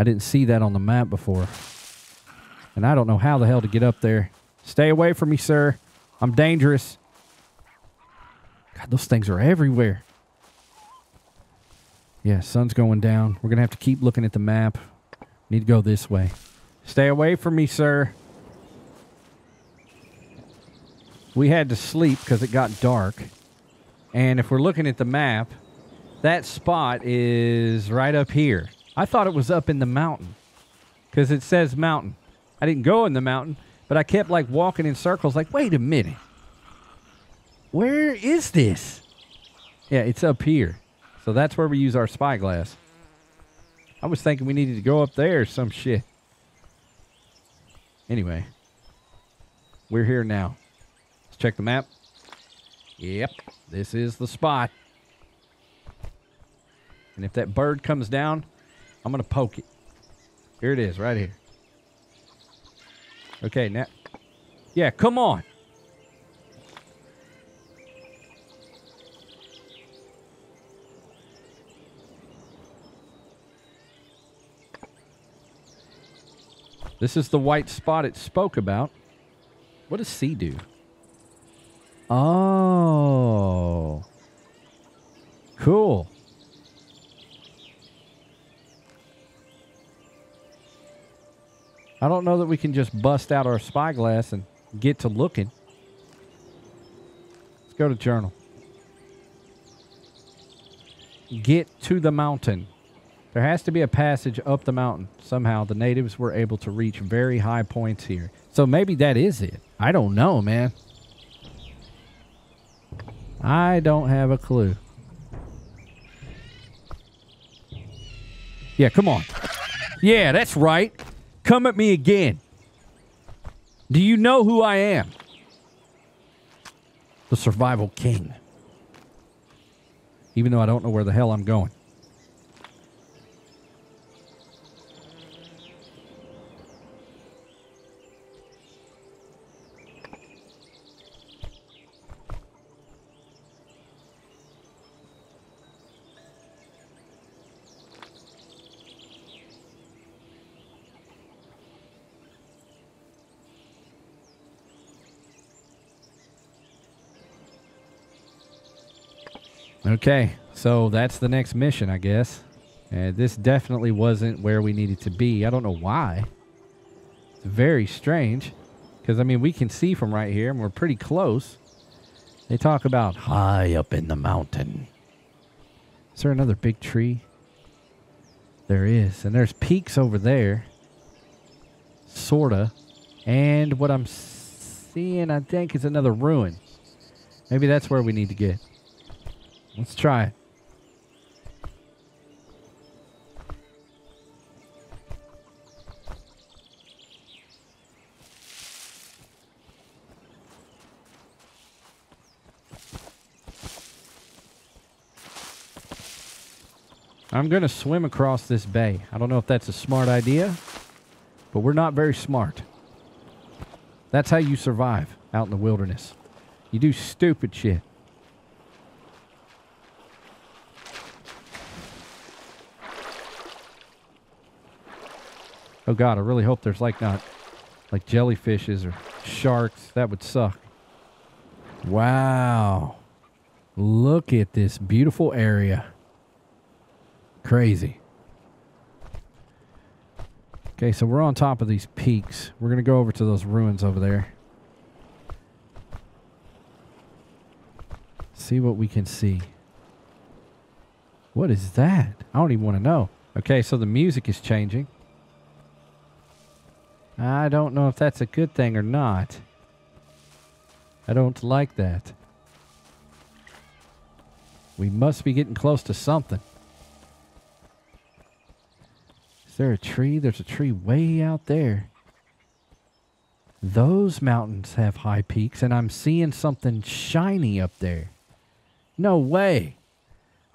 I didn't see that on the map before. And I don't know how the hell to get up there. Stay away from me, sir. I'm dangerous. God, those things are everywhere. Yeah, sun's going down. We're going to have to keep looking at the map. Need to go this way. Stay away from me, sir. We had to sleep because it got dark. And if we're looking at the map, that spot is right up here. I thought it was up in the mountain because it says mountain. I didn't go in the mountain, but I kept like walking in circles, like, wait a minute. Where is this? Yeah, it's up here. So that's where we use our spyglass. I was thinking we needed to go up there or some shit. Anyway, we're here now. Let's check the map. Yep, this is the spot. And if that bird comes down, I'm going to poke it. Here it is, right here. Okay, now. Yeah, come on. This is the white spot it spoke about. What does C do? Oh. Cool. I don't know that we can just bust out our spyglass and get to looking. Let's go to journal. Get to the mountain. There has to be a passage up the mountain. Somehow the natives were able to reach very high points here. So maybe that is it. I don't know, man. I don't have a clue. Yeah, come on. Yeah, that's right. Come at me again. Do you know who I am? The survival king. Even though I don't know where the hell I'm going. Okay, so that's the next mission, I guess. And this definitely wasn't where we needed to be. I don't know why. It's very strange. Because, I mean, we can see from right here, and we're pretty close. They talk about high up in the mountain. Is there another big tree? There is. And there's peaks over there. Sorta. And what I'm seeing, I think, is another ruin. Maybe that's where we need to get. Let's try. I'm going to swim across this bay. I don't know if that's a smart idea, but we're not very smart. That's how you survive out in the wilderness. You do stupid shit. Oh god, I really hope there's like not like jellyfishes or sharks. That would suck. Wow. Look at this beautiful area. Crazy. Okay, so we're on top of these peaks. We're going to go over to those ruins over there. See what we can see. What is that? I don't even want to know. Okay, so the music is changing. I don't know if that's a good thing or not. I don't like that. We must be getting close to something. Is there a tree? There's a tree way out there. Those mountains have high peaks, and I'm seeing something shiny up there. No way.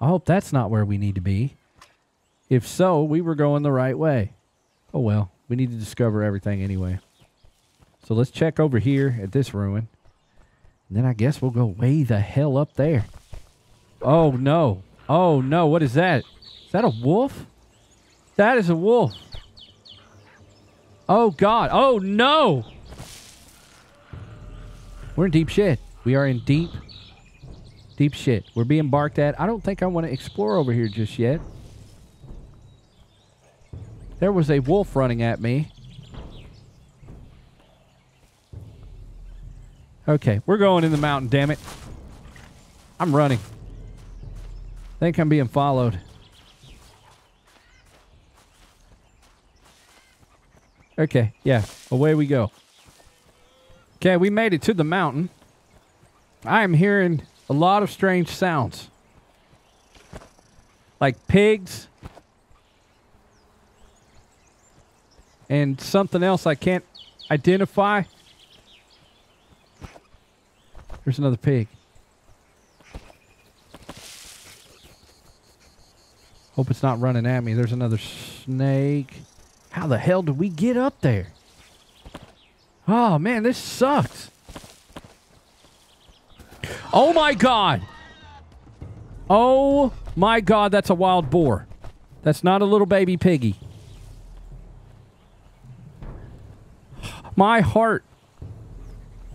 I hope that's not where we need to be. If so, we were going the right way. Oh well. We need to discover everything anyway. So let's check over here at this ruin. And then I guess we'll go way the hell up there. Oh, no. Oh, no. What is that? Is that a wolf? That is a wolf. Oh, God. Oh, no. We're in deep shit. We are in deep, deep shit. We're being barked at. I don't think I want to explore over here just yet. There was a wolf running at me. Okay, we're going in the mountain, damn it. I'm running. think I'm being followed. Okay, yeah, away we go. Okay, we made it to the mountain. I am hearing a lot of strange sounds. Like pigs and something else I can't identify. There's another pig. Hope it's not running at me. There's another snake. How the hell did we get up there? Oh, man, this sucks. Oh, my God. Oh, my God, that's a wild boar. That's not a little baby piggy. My heart.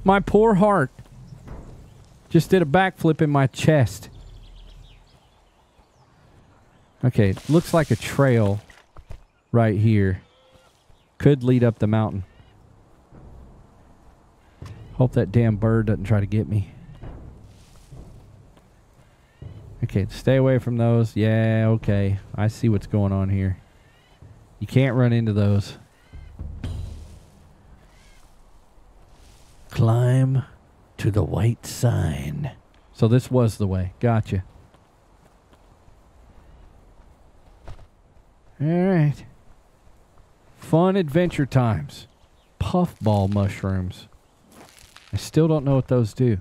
My poor heart. Just did a backflip in my chest. Okay, looks like a trail right here. Could lead up the mountain. Hope that damn bird doesn't try to get me. Okay, stay away from those. Yeah, okay. I see what's going on here. You can't run into those. Climb to the white sign. So this was the way. Gotcha. All right. Fun adventure times. Puffball mushrooms. I still don't know what those do.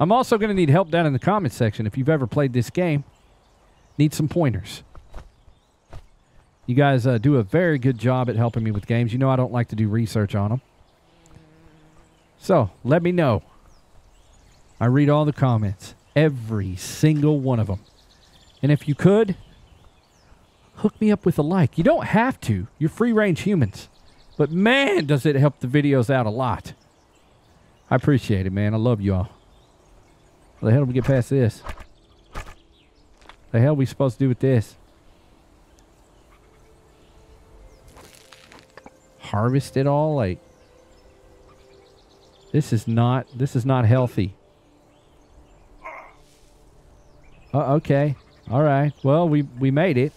I'm also going to need help down in the comments section if you've ever played this game. Need some pointers. You guys uh, do a very good job at helping me with games. You know I don't like to do research on them. So, let me know. I read all the comments. Every single one of them. And if you could, hook me up with a like. You don't have to. You're free-range humans. But man, does it help the videos out a lot. I appreciate it, man. I love you all. How the hell do we get past this? The hell are we supposed to do with this? Harvest it all? Like, this is not, this is not healthy. Uh, okay. All right. Well, we, we made it.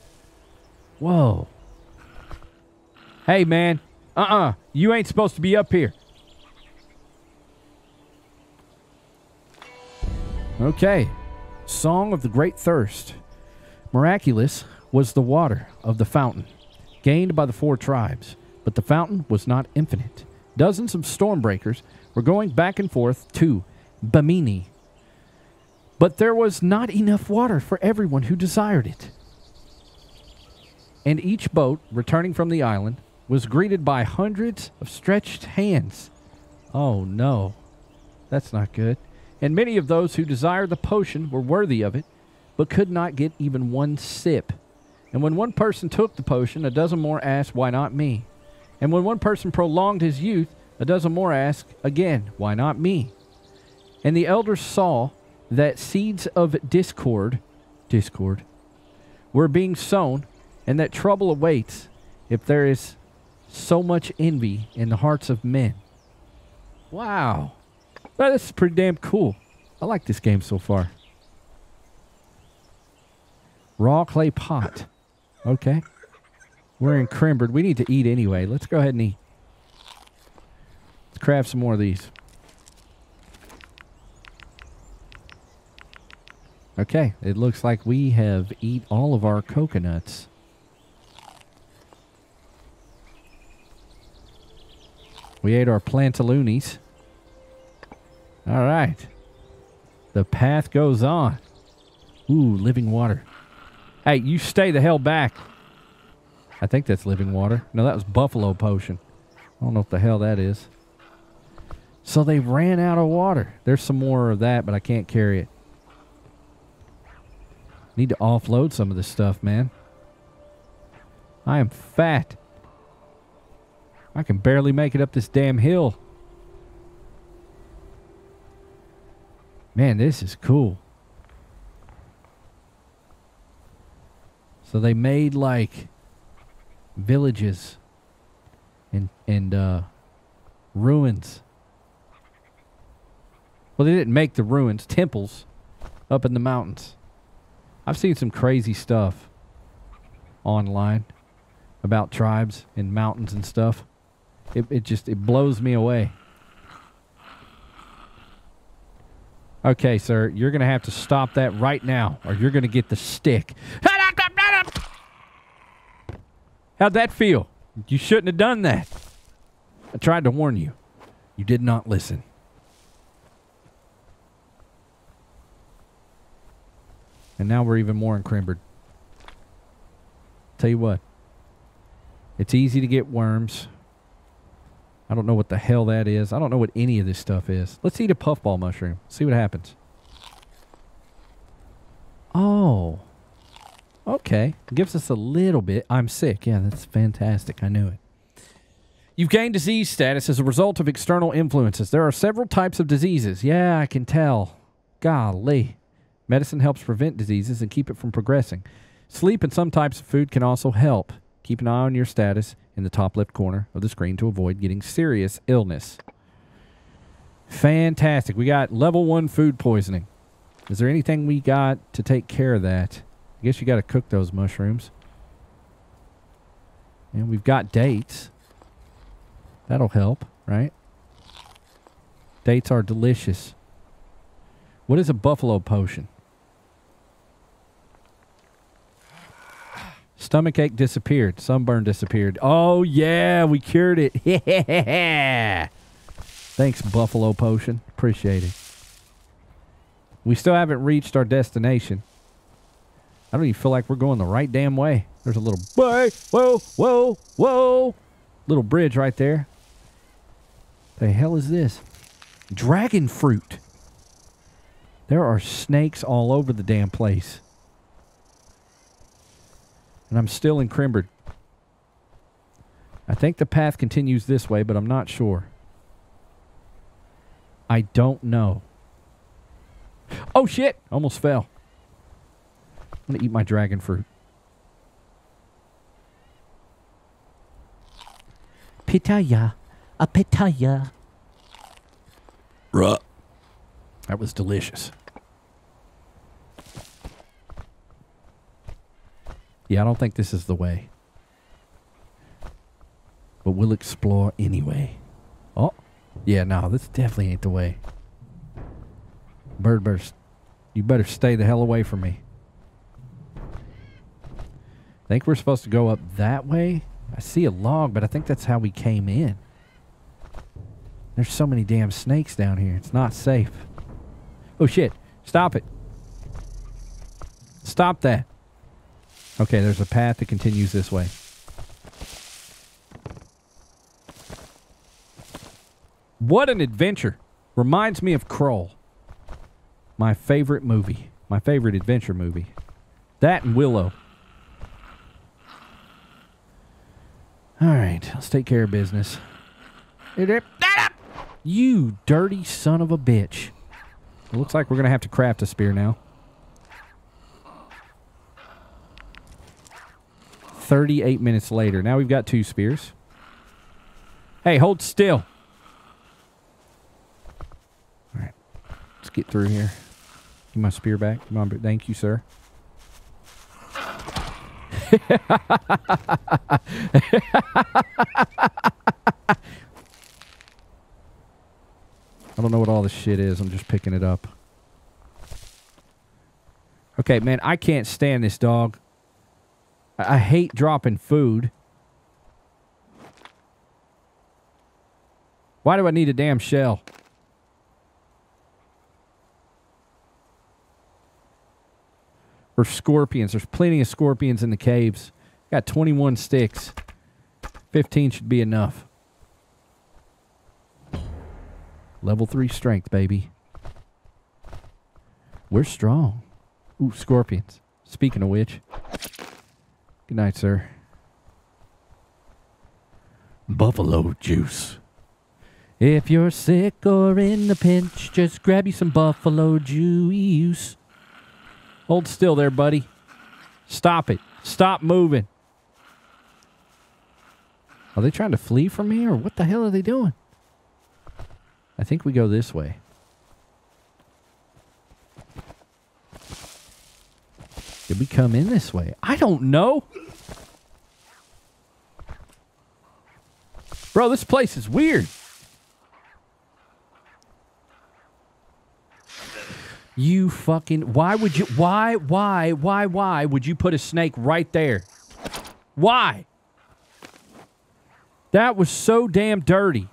Whoa. Hey, man. Uh-uh. You ain't supposed to be up here. Okay. Song of the Great Thirst. Miraculous was the water of the fountain, gained by the four tribes, but the fountain was not infinite. Dozens of stormbreakers were going back and forth to Bimini, but there was not enough water for everyone who desired it. And each boat returning from the island was greeted by hundreds of stretched hands. Oh no, that's not good and many of those who desired the potion were worthy of it, but could not get even one sip. And when one person took the potion, a dozen more asked, Why not me? And when one person prolonged his youth, a dozen more asked, Again, Why not me? And the elders saw that seeds of discord, discord, were being sown, and that trouble awaits if there is so much envy in the hearts of men. Wow. That's pretty damn cool. I like this game so far. Raw clay pot. Okay. We're in Crimbard. We need to eat anyway. Let's go ahead and eat. Craft some more of these. Okay. It looks like we have eat all of our coconuts. We ate our plantaloonies. All right. The path goes on. Ooh, living water. Hey, you stay the hell back. I think that's living water. No, that was buffalo potion. I don't know what the hell that is. So they ran out of water. There's some more of that, but I can't carry it. Need to offload some of this stuff, man. I am fat. I can barely make it up this damn hill. Man, this is cool. So they made like villages and and uh, ruins. Well, they didn't make the ruins, temples up in the mountains. I've seen some crazy stuff online about tribes and mountains and stuff. It it just it blows me away. Okay, sir, you're going to have to stop that right now, or you're going to get the stick. How'd that feel? You shouldn't have done that. I tried to warn you. You did not listen. And now we're even more encumbered. Tell you what, it's easy to get worms. I don't know what the hell that is. I don't know what any of this stuff is. Let's eat a puffball mushroom. See what happens. Oh. Okay. Gives us a little bit. I'm sick. Yeah, that's fantastic. I knew it. You've gained disease status as a result of external influences. There are several types of diseases. Yeah, I can tell. Golly. Medicine helps prevent diseases and keep it from progressing. Sleep and some types of food can also help. Keep an eye on your status in the top left corner of the screen to avoid getting serious illness. Fantastic. We got level one food poisoning. Is there anything we got to take care of that? I guess you got to cook those mushrooms. And we've got dates. That'll help, right? Dates are delicious. What is a buffalo potion? Stomachache disappeared. Sunburn disappeared. Oh, yeah, we cured it. Yeah. Thanks, Buffalo Potion. Appreciate it. We still haven't reached our destination. I don't even feel like we're going the right damn way. There's a little, whoa, whoa, whoa, whoa, little bridge right there. The hell is this? Dragon fruit. There are snakes all over the damn place. And I'm still in encumbered. I think the path continues this way, but I'm not sure. I don't know. Oh shit! Almost fell. I'm gonna eat my dragon fruit. Pitaya. A pitaya. Ruh. That was delicious. Yeah, I don't think this is the way. But we'll explore anyway. Oh, yeah, no, this definitely ain't the way. Bird, better, you better stay the hell away from me. think we're supposed to go up that way. I see a log, but I think that's how we came in. There's so many damn snakes down here. It's not safe. Oh shit. Stop it. Stop that. Okay, there's a path that continues this way. What an adventure. Reminds me of Krull. My favorite movie. My favorite adventure movie. That and Willow. All right, let's take care of business. You dirty son of a bitch. It looks like we're going to have to craft a spear now. 38 minutes later. Now we've got two spears. Hey, hold still. All right. Let's get through here. Give my spear back. Come on, thank you, sir. I don't know what all this shit is. I'm just picking it up. Okay, man, I can't stand this dog. I, I hate dropping food. Why do I need a damn shell? Or scorpions. There's plenty of scorpions in the caves. Got 21 sticks. 15 should be enough. Level 3 strength, baby. We're strong. Ooh, scorpions. Speaking of which. Good night, sir. Buffalo juice. If you're sick or in a pinch, just grab you some buffalo juice. Hold still there, buddy. Stop it. Stop moving. Are they trying to flee from me or what the hell are they doing? I think we go this way. Did we come in this way? I don't know. Bro, this place is weird. You fucking why would you why why why why would you put a snake right there? Why? That was so damn dirty.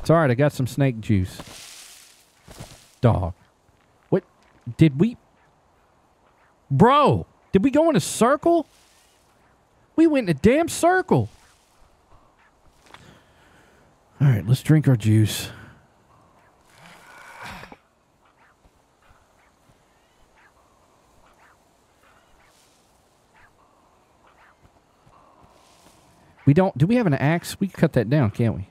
It's all right. I got some snake juice. Dog. What? Did we? Bro, did we go in a circle? We went in a damn circle. All right, let's drink our juice. We don't. Do we have an axe? We can cut that down, can't we?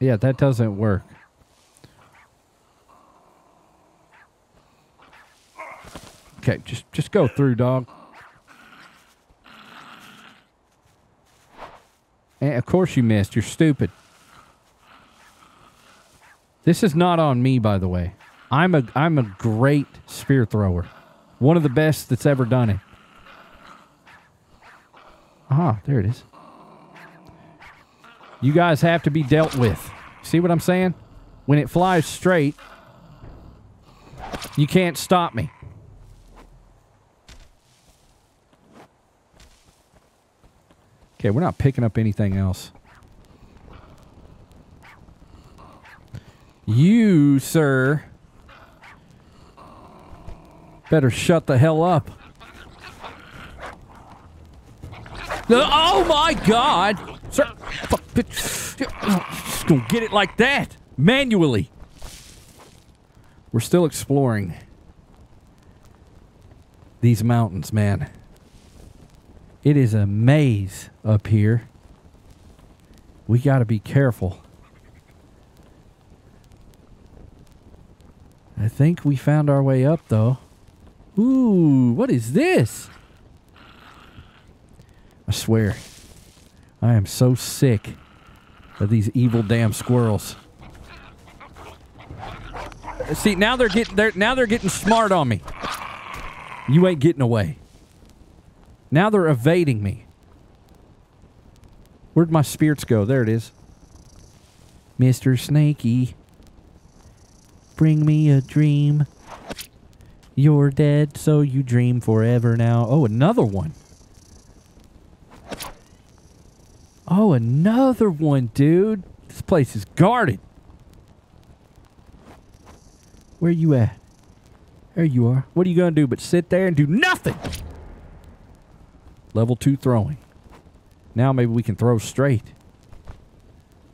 Yeah, that doesn't work. Okay, just just go through, dog. And of course you missed. You're stupid. This is not on me, by the way. I'm a I'm a great spear thrower. One of the best that's ever done it. Ah, there it is. You guys have to be dealt with. See what I'm saying? When it flies straight, you can't stop me. Okay, we're not picking up anything else. You, sir, better shut the hell up. Uh, oh my god! Sir, fuck, bitch. Just gonna get it like that. Manually. We're still exploring these mountains, man. It is a maze up here. We got to be careful. I think we found our way up, though. Ooh, what is this? I swear, I am so sick of these evil damn squirrels. See, now they're getting they're now they're getting smart on me. You ain't getting away. Now they're evading me. Where'd my spirits go? There it is. Mr. Snaky, bring me a dream. You're dead, so you dream forever now. Oh, another one. Oh, another one, dude. This place is guarded. Where you at? There you are. What are you going to do but sit there and do nothing? Level 2 throwing. Now maybe we can throw straight.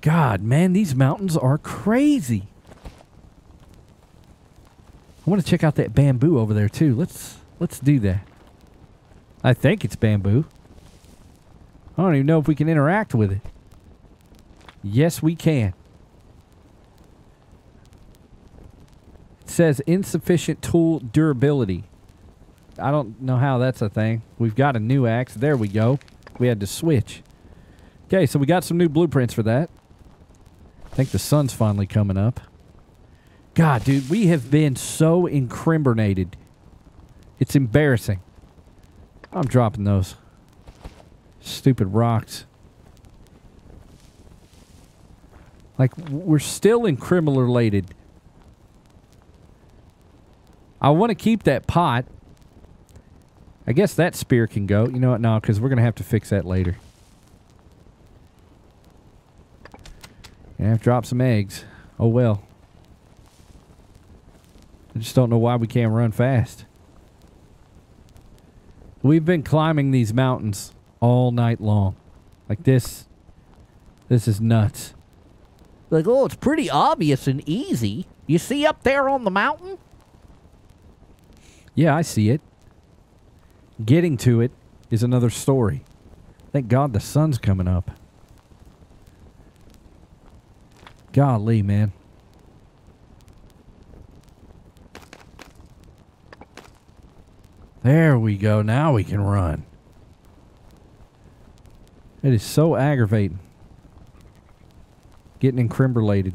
God, man, these mountains are crazy. I want to check out that bamboo over there too. Let's let's do that. I think it's bamboo. I don't even know if we can interact with it. Yes, we can. It says insufficient tool durability. I don't know how that's a thing. We've got a new axe. There we go. We had to switch. Okay, so we got some new blueprints for that. I think the sun's finally coming up. God, dude, we have been so incriminated. It's embarrassing. I'm dropping those. Stupid rocks. Like, we're still incriminated. I want to keep that pot. I guess that spear can go. You know what? No, because we're going to have to fix that later. Gonna have dropped some eggs. Oh well. I just don't know why we can't run fast. We've been climbing these mountains all night long. Like this. This is nuts. Like, oh, it's pretty obvious and easy. You see up there on the mountain? Yeah, I see it. Getting to it is another story. Thank God the sun's coming up. Golly, man. There we go. Now we can run. It is so aggravating. Getting encrimberlated.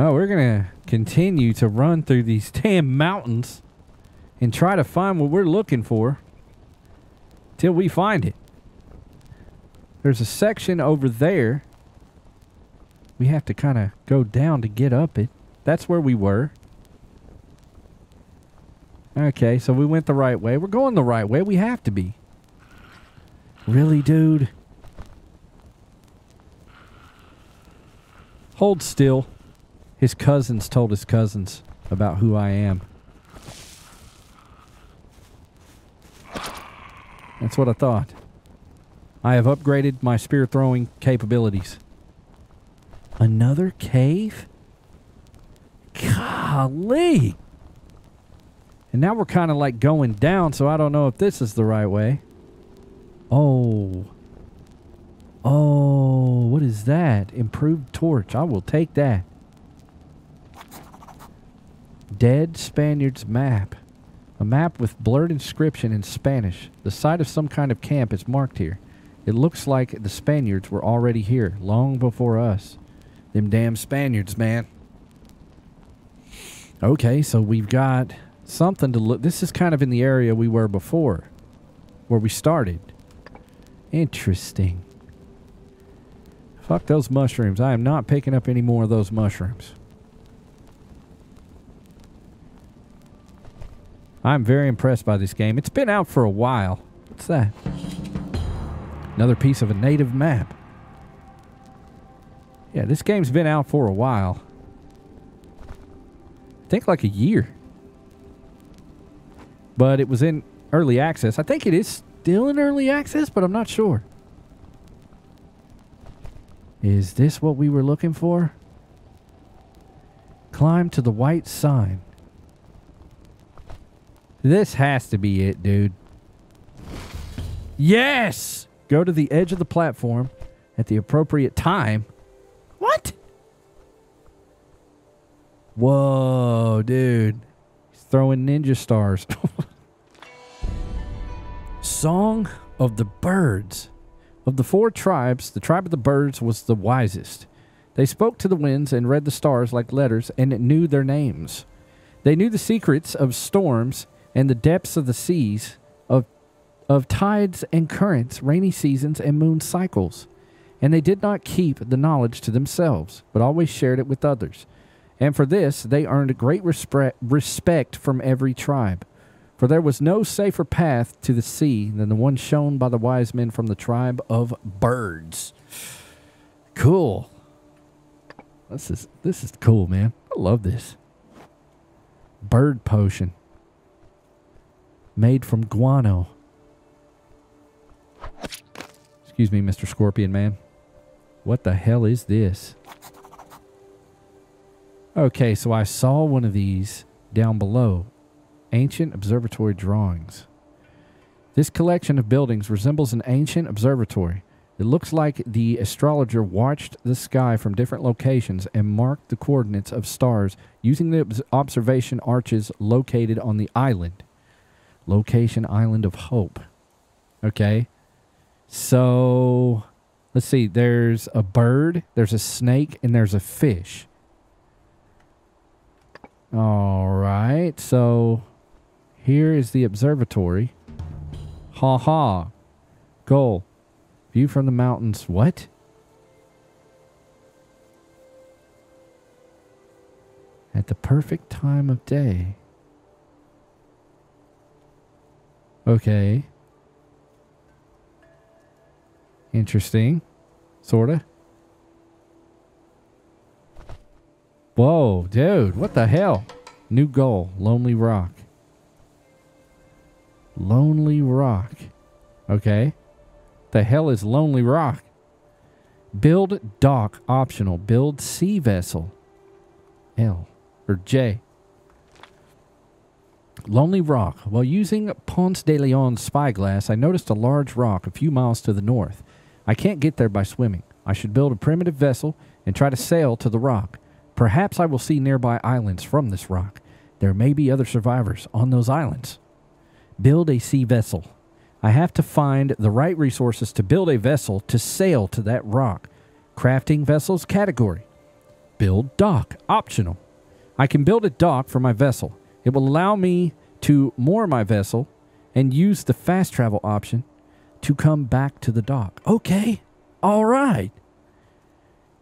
Oh, we're going to continue to run through these damn mountains and try to find what we're looking for till we find it. There's a section over there. We have to kind of go down to get up it. That's where we were. Okay, so we went the right way. We're going the right way. We have to be. Really, dude? Hold still. His cousins told his cousins about who I am. That's what I thought. I have upgraded my spear throwing capabilities. Another cave? Golly. And now we're kind of like going down, so I don't know if this is the right way. Oh. Oh, what is that? Improved torch. I will take that. Dead Spaniards map. A map with blurred inscription in Spanish. The site of some kind of camp is marked here. It looks like the Spaniards were already here, long before us. Them damn Spaniards, man. Okay, so we've got something to look. This is kind of in the area we were before, where we started. Interesting. Fuck those mushrooms. I am not picking up any more of those mushrooms. I'm very impressed by this game. It's been out for a while. What's that? Another piece of a native map. Yeah, this game's been out for a while. I think like a year. But it was in early access. I think it is still in early access, but I'm not sure. Is this what we were looking for? Climb to the white sign. This has to be it, dude. Yes! Go to the edge of the platform at the appropriate time. What? Whoa, dude. He's throwing ninja stars. Song of the Birds. Of the four tribes, the tribe of the birds was the wisest. They spoke to the winds and read the stars like letters and knew their names. They knew the secrets of storms and the depths of the seas, of, of tides and currents, rainy seasons and moon cycles. And they did not keep the knowledge to themselves, but always shared it with others. And for this they earned great respect, from every tribe. For there was no safer path to the sea than the one shown by the wise men from the tribe of birds. Cool. This is this is cool, man. I love this. Bird potion. Made from guano. Excuse me, Mr. Scorpion Man. What the hell is this? Okay, so I saw one of these down below. Ancient observatory drawings. This collection of buildings resembles an ancient observatory. It looks like the astrologer watched the sky from different locations and marked the coordinates of stars using the observation arches located on the island. Location Island of Hope. Okay. So, let's see. There's a bird, there's a snake, and there's a fish. All right. So, here is the observatory. Ha ha. Goal. View from the mountains. What? At the perfect time of day. Okay. Interesting. Sorta. Whoa, dude. What the hell? New goal. Lonely Rock. Lonely Rock. Okay. The hell is Lonely Rock? Build dock optional. Build sea vessel. L or J. Lonely Rock. While using Ponce de Leon's spyglass, I noticed a large rock a few miles to the north. I can't get there by swimming. I should build a primitive vessel and try to sail to the rock. Perhaps I will see nearby islands from this rock. There may be other survivors on those islands. Build a sea vessel. I have to find the right resources to build a vessel to sail to that rock. Crafting vessels category. Build dock optional. I can build a dock for my vessel. It will allow me to moor my vessel and use the fast travel option to come back to the dock. Okay. All right.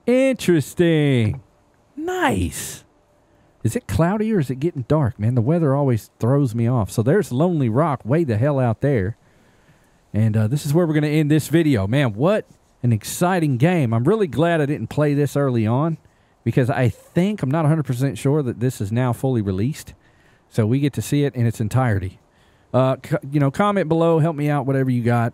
Interesting. Nice. Is it cloudy or is it getting dark, man? The weather always throws me off. So there's Lonely Rock way the hell out there. And uh, this is where we're going to end this video. Man, what an exciting game. I'm really glad I didn't play this early on because I think, I'm not 100% sure that this is now fully released. So we get to see it in its entirety. Uh, c- you know, comment below, help me out, whatever you got.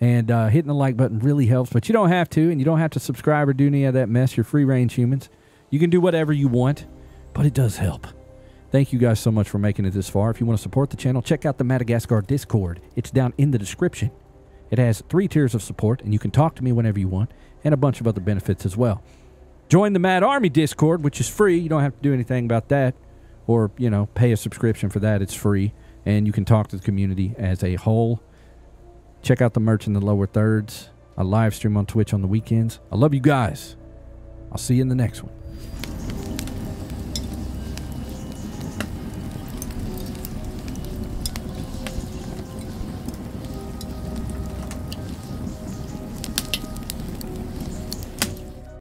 And uh, hitting the like button really helps, but you don't have to, and you don't have to subscribe or do any of that mess. You're free range humans. You can do whatever you want, but it does help. Thank you guys so much for making it this far. If you want to support the channel, check out the Maddagascar Discord. It's down in the description. It has three tiers of support, and you can talk to me whenever you want, and a bunch of other benefits as well. Join the Madd Army Discord, which is free. You don't have to do anything about that, or you know, pay a subscription for that. It's free, and you can talk to the community as a whole. Check out the merch in the lower thirds. I live stream on Twitch on the weekends. I love you guys. I'll see you in the next one.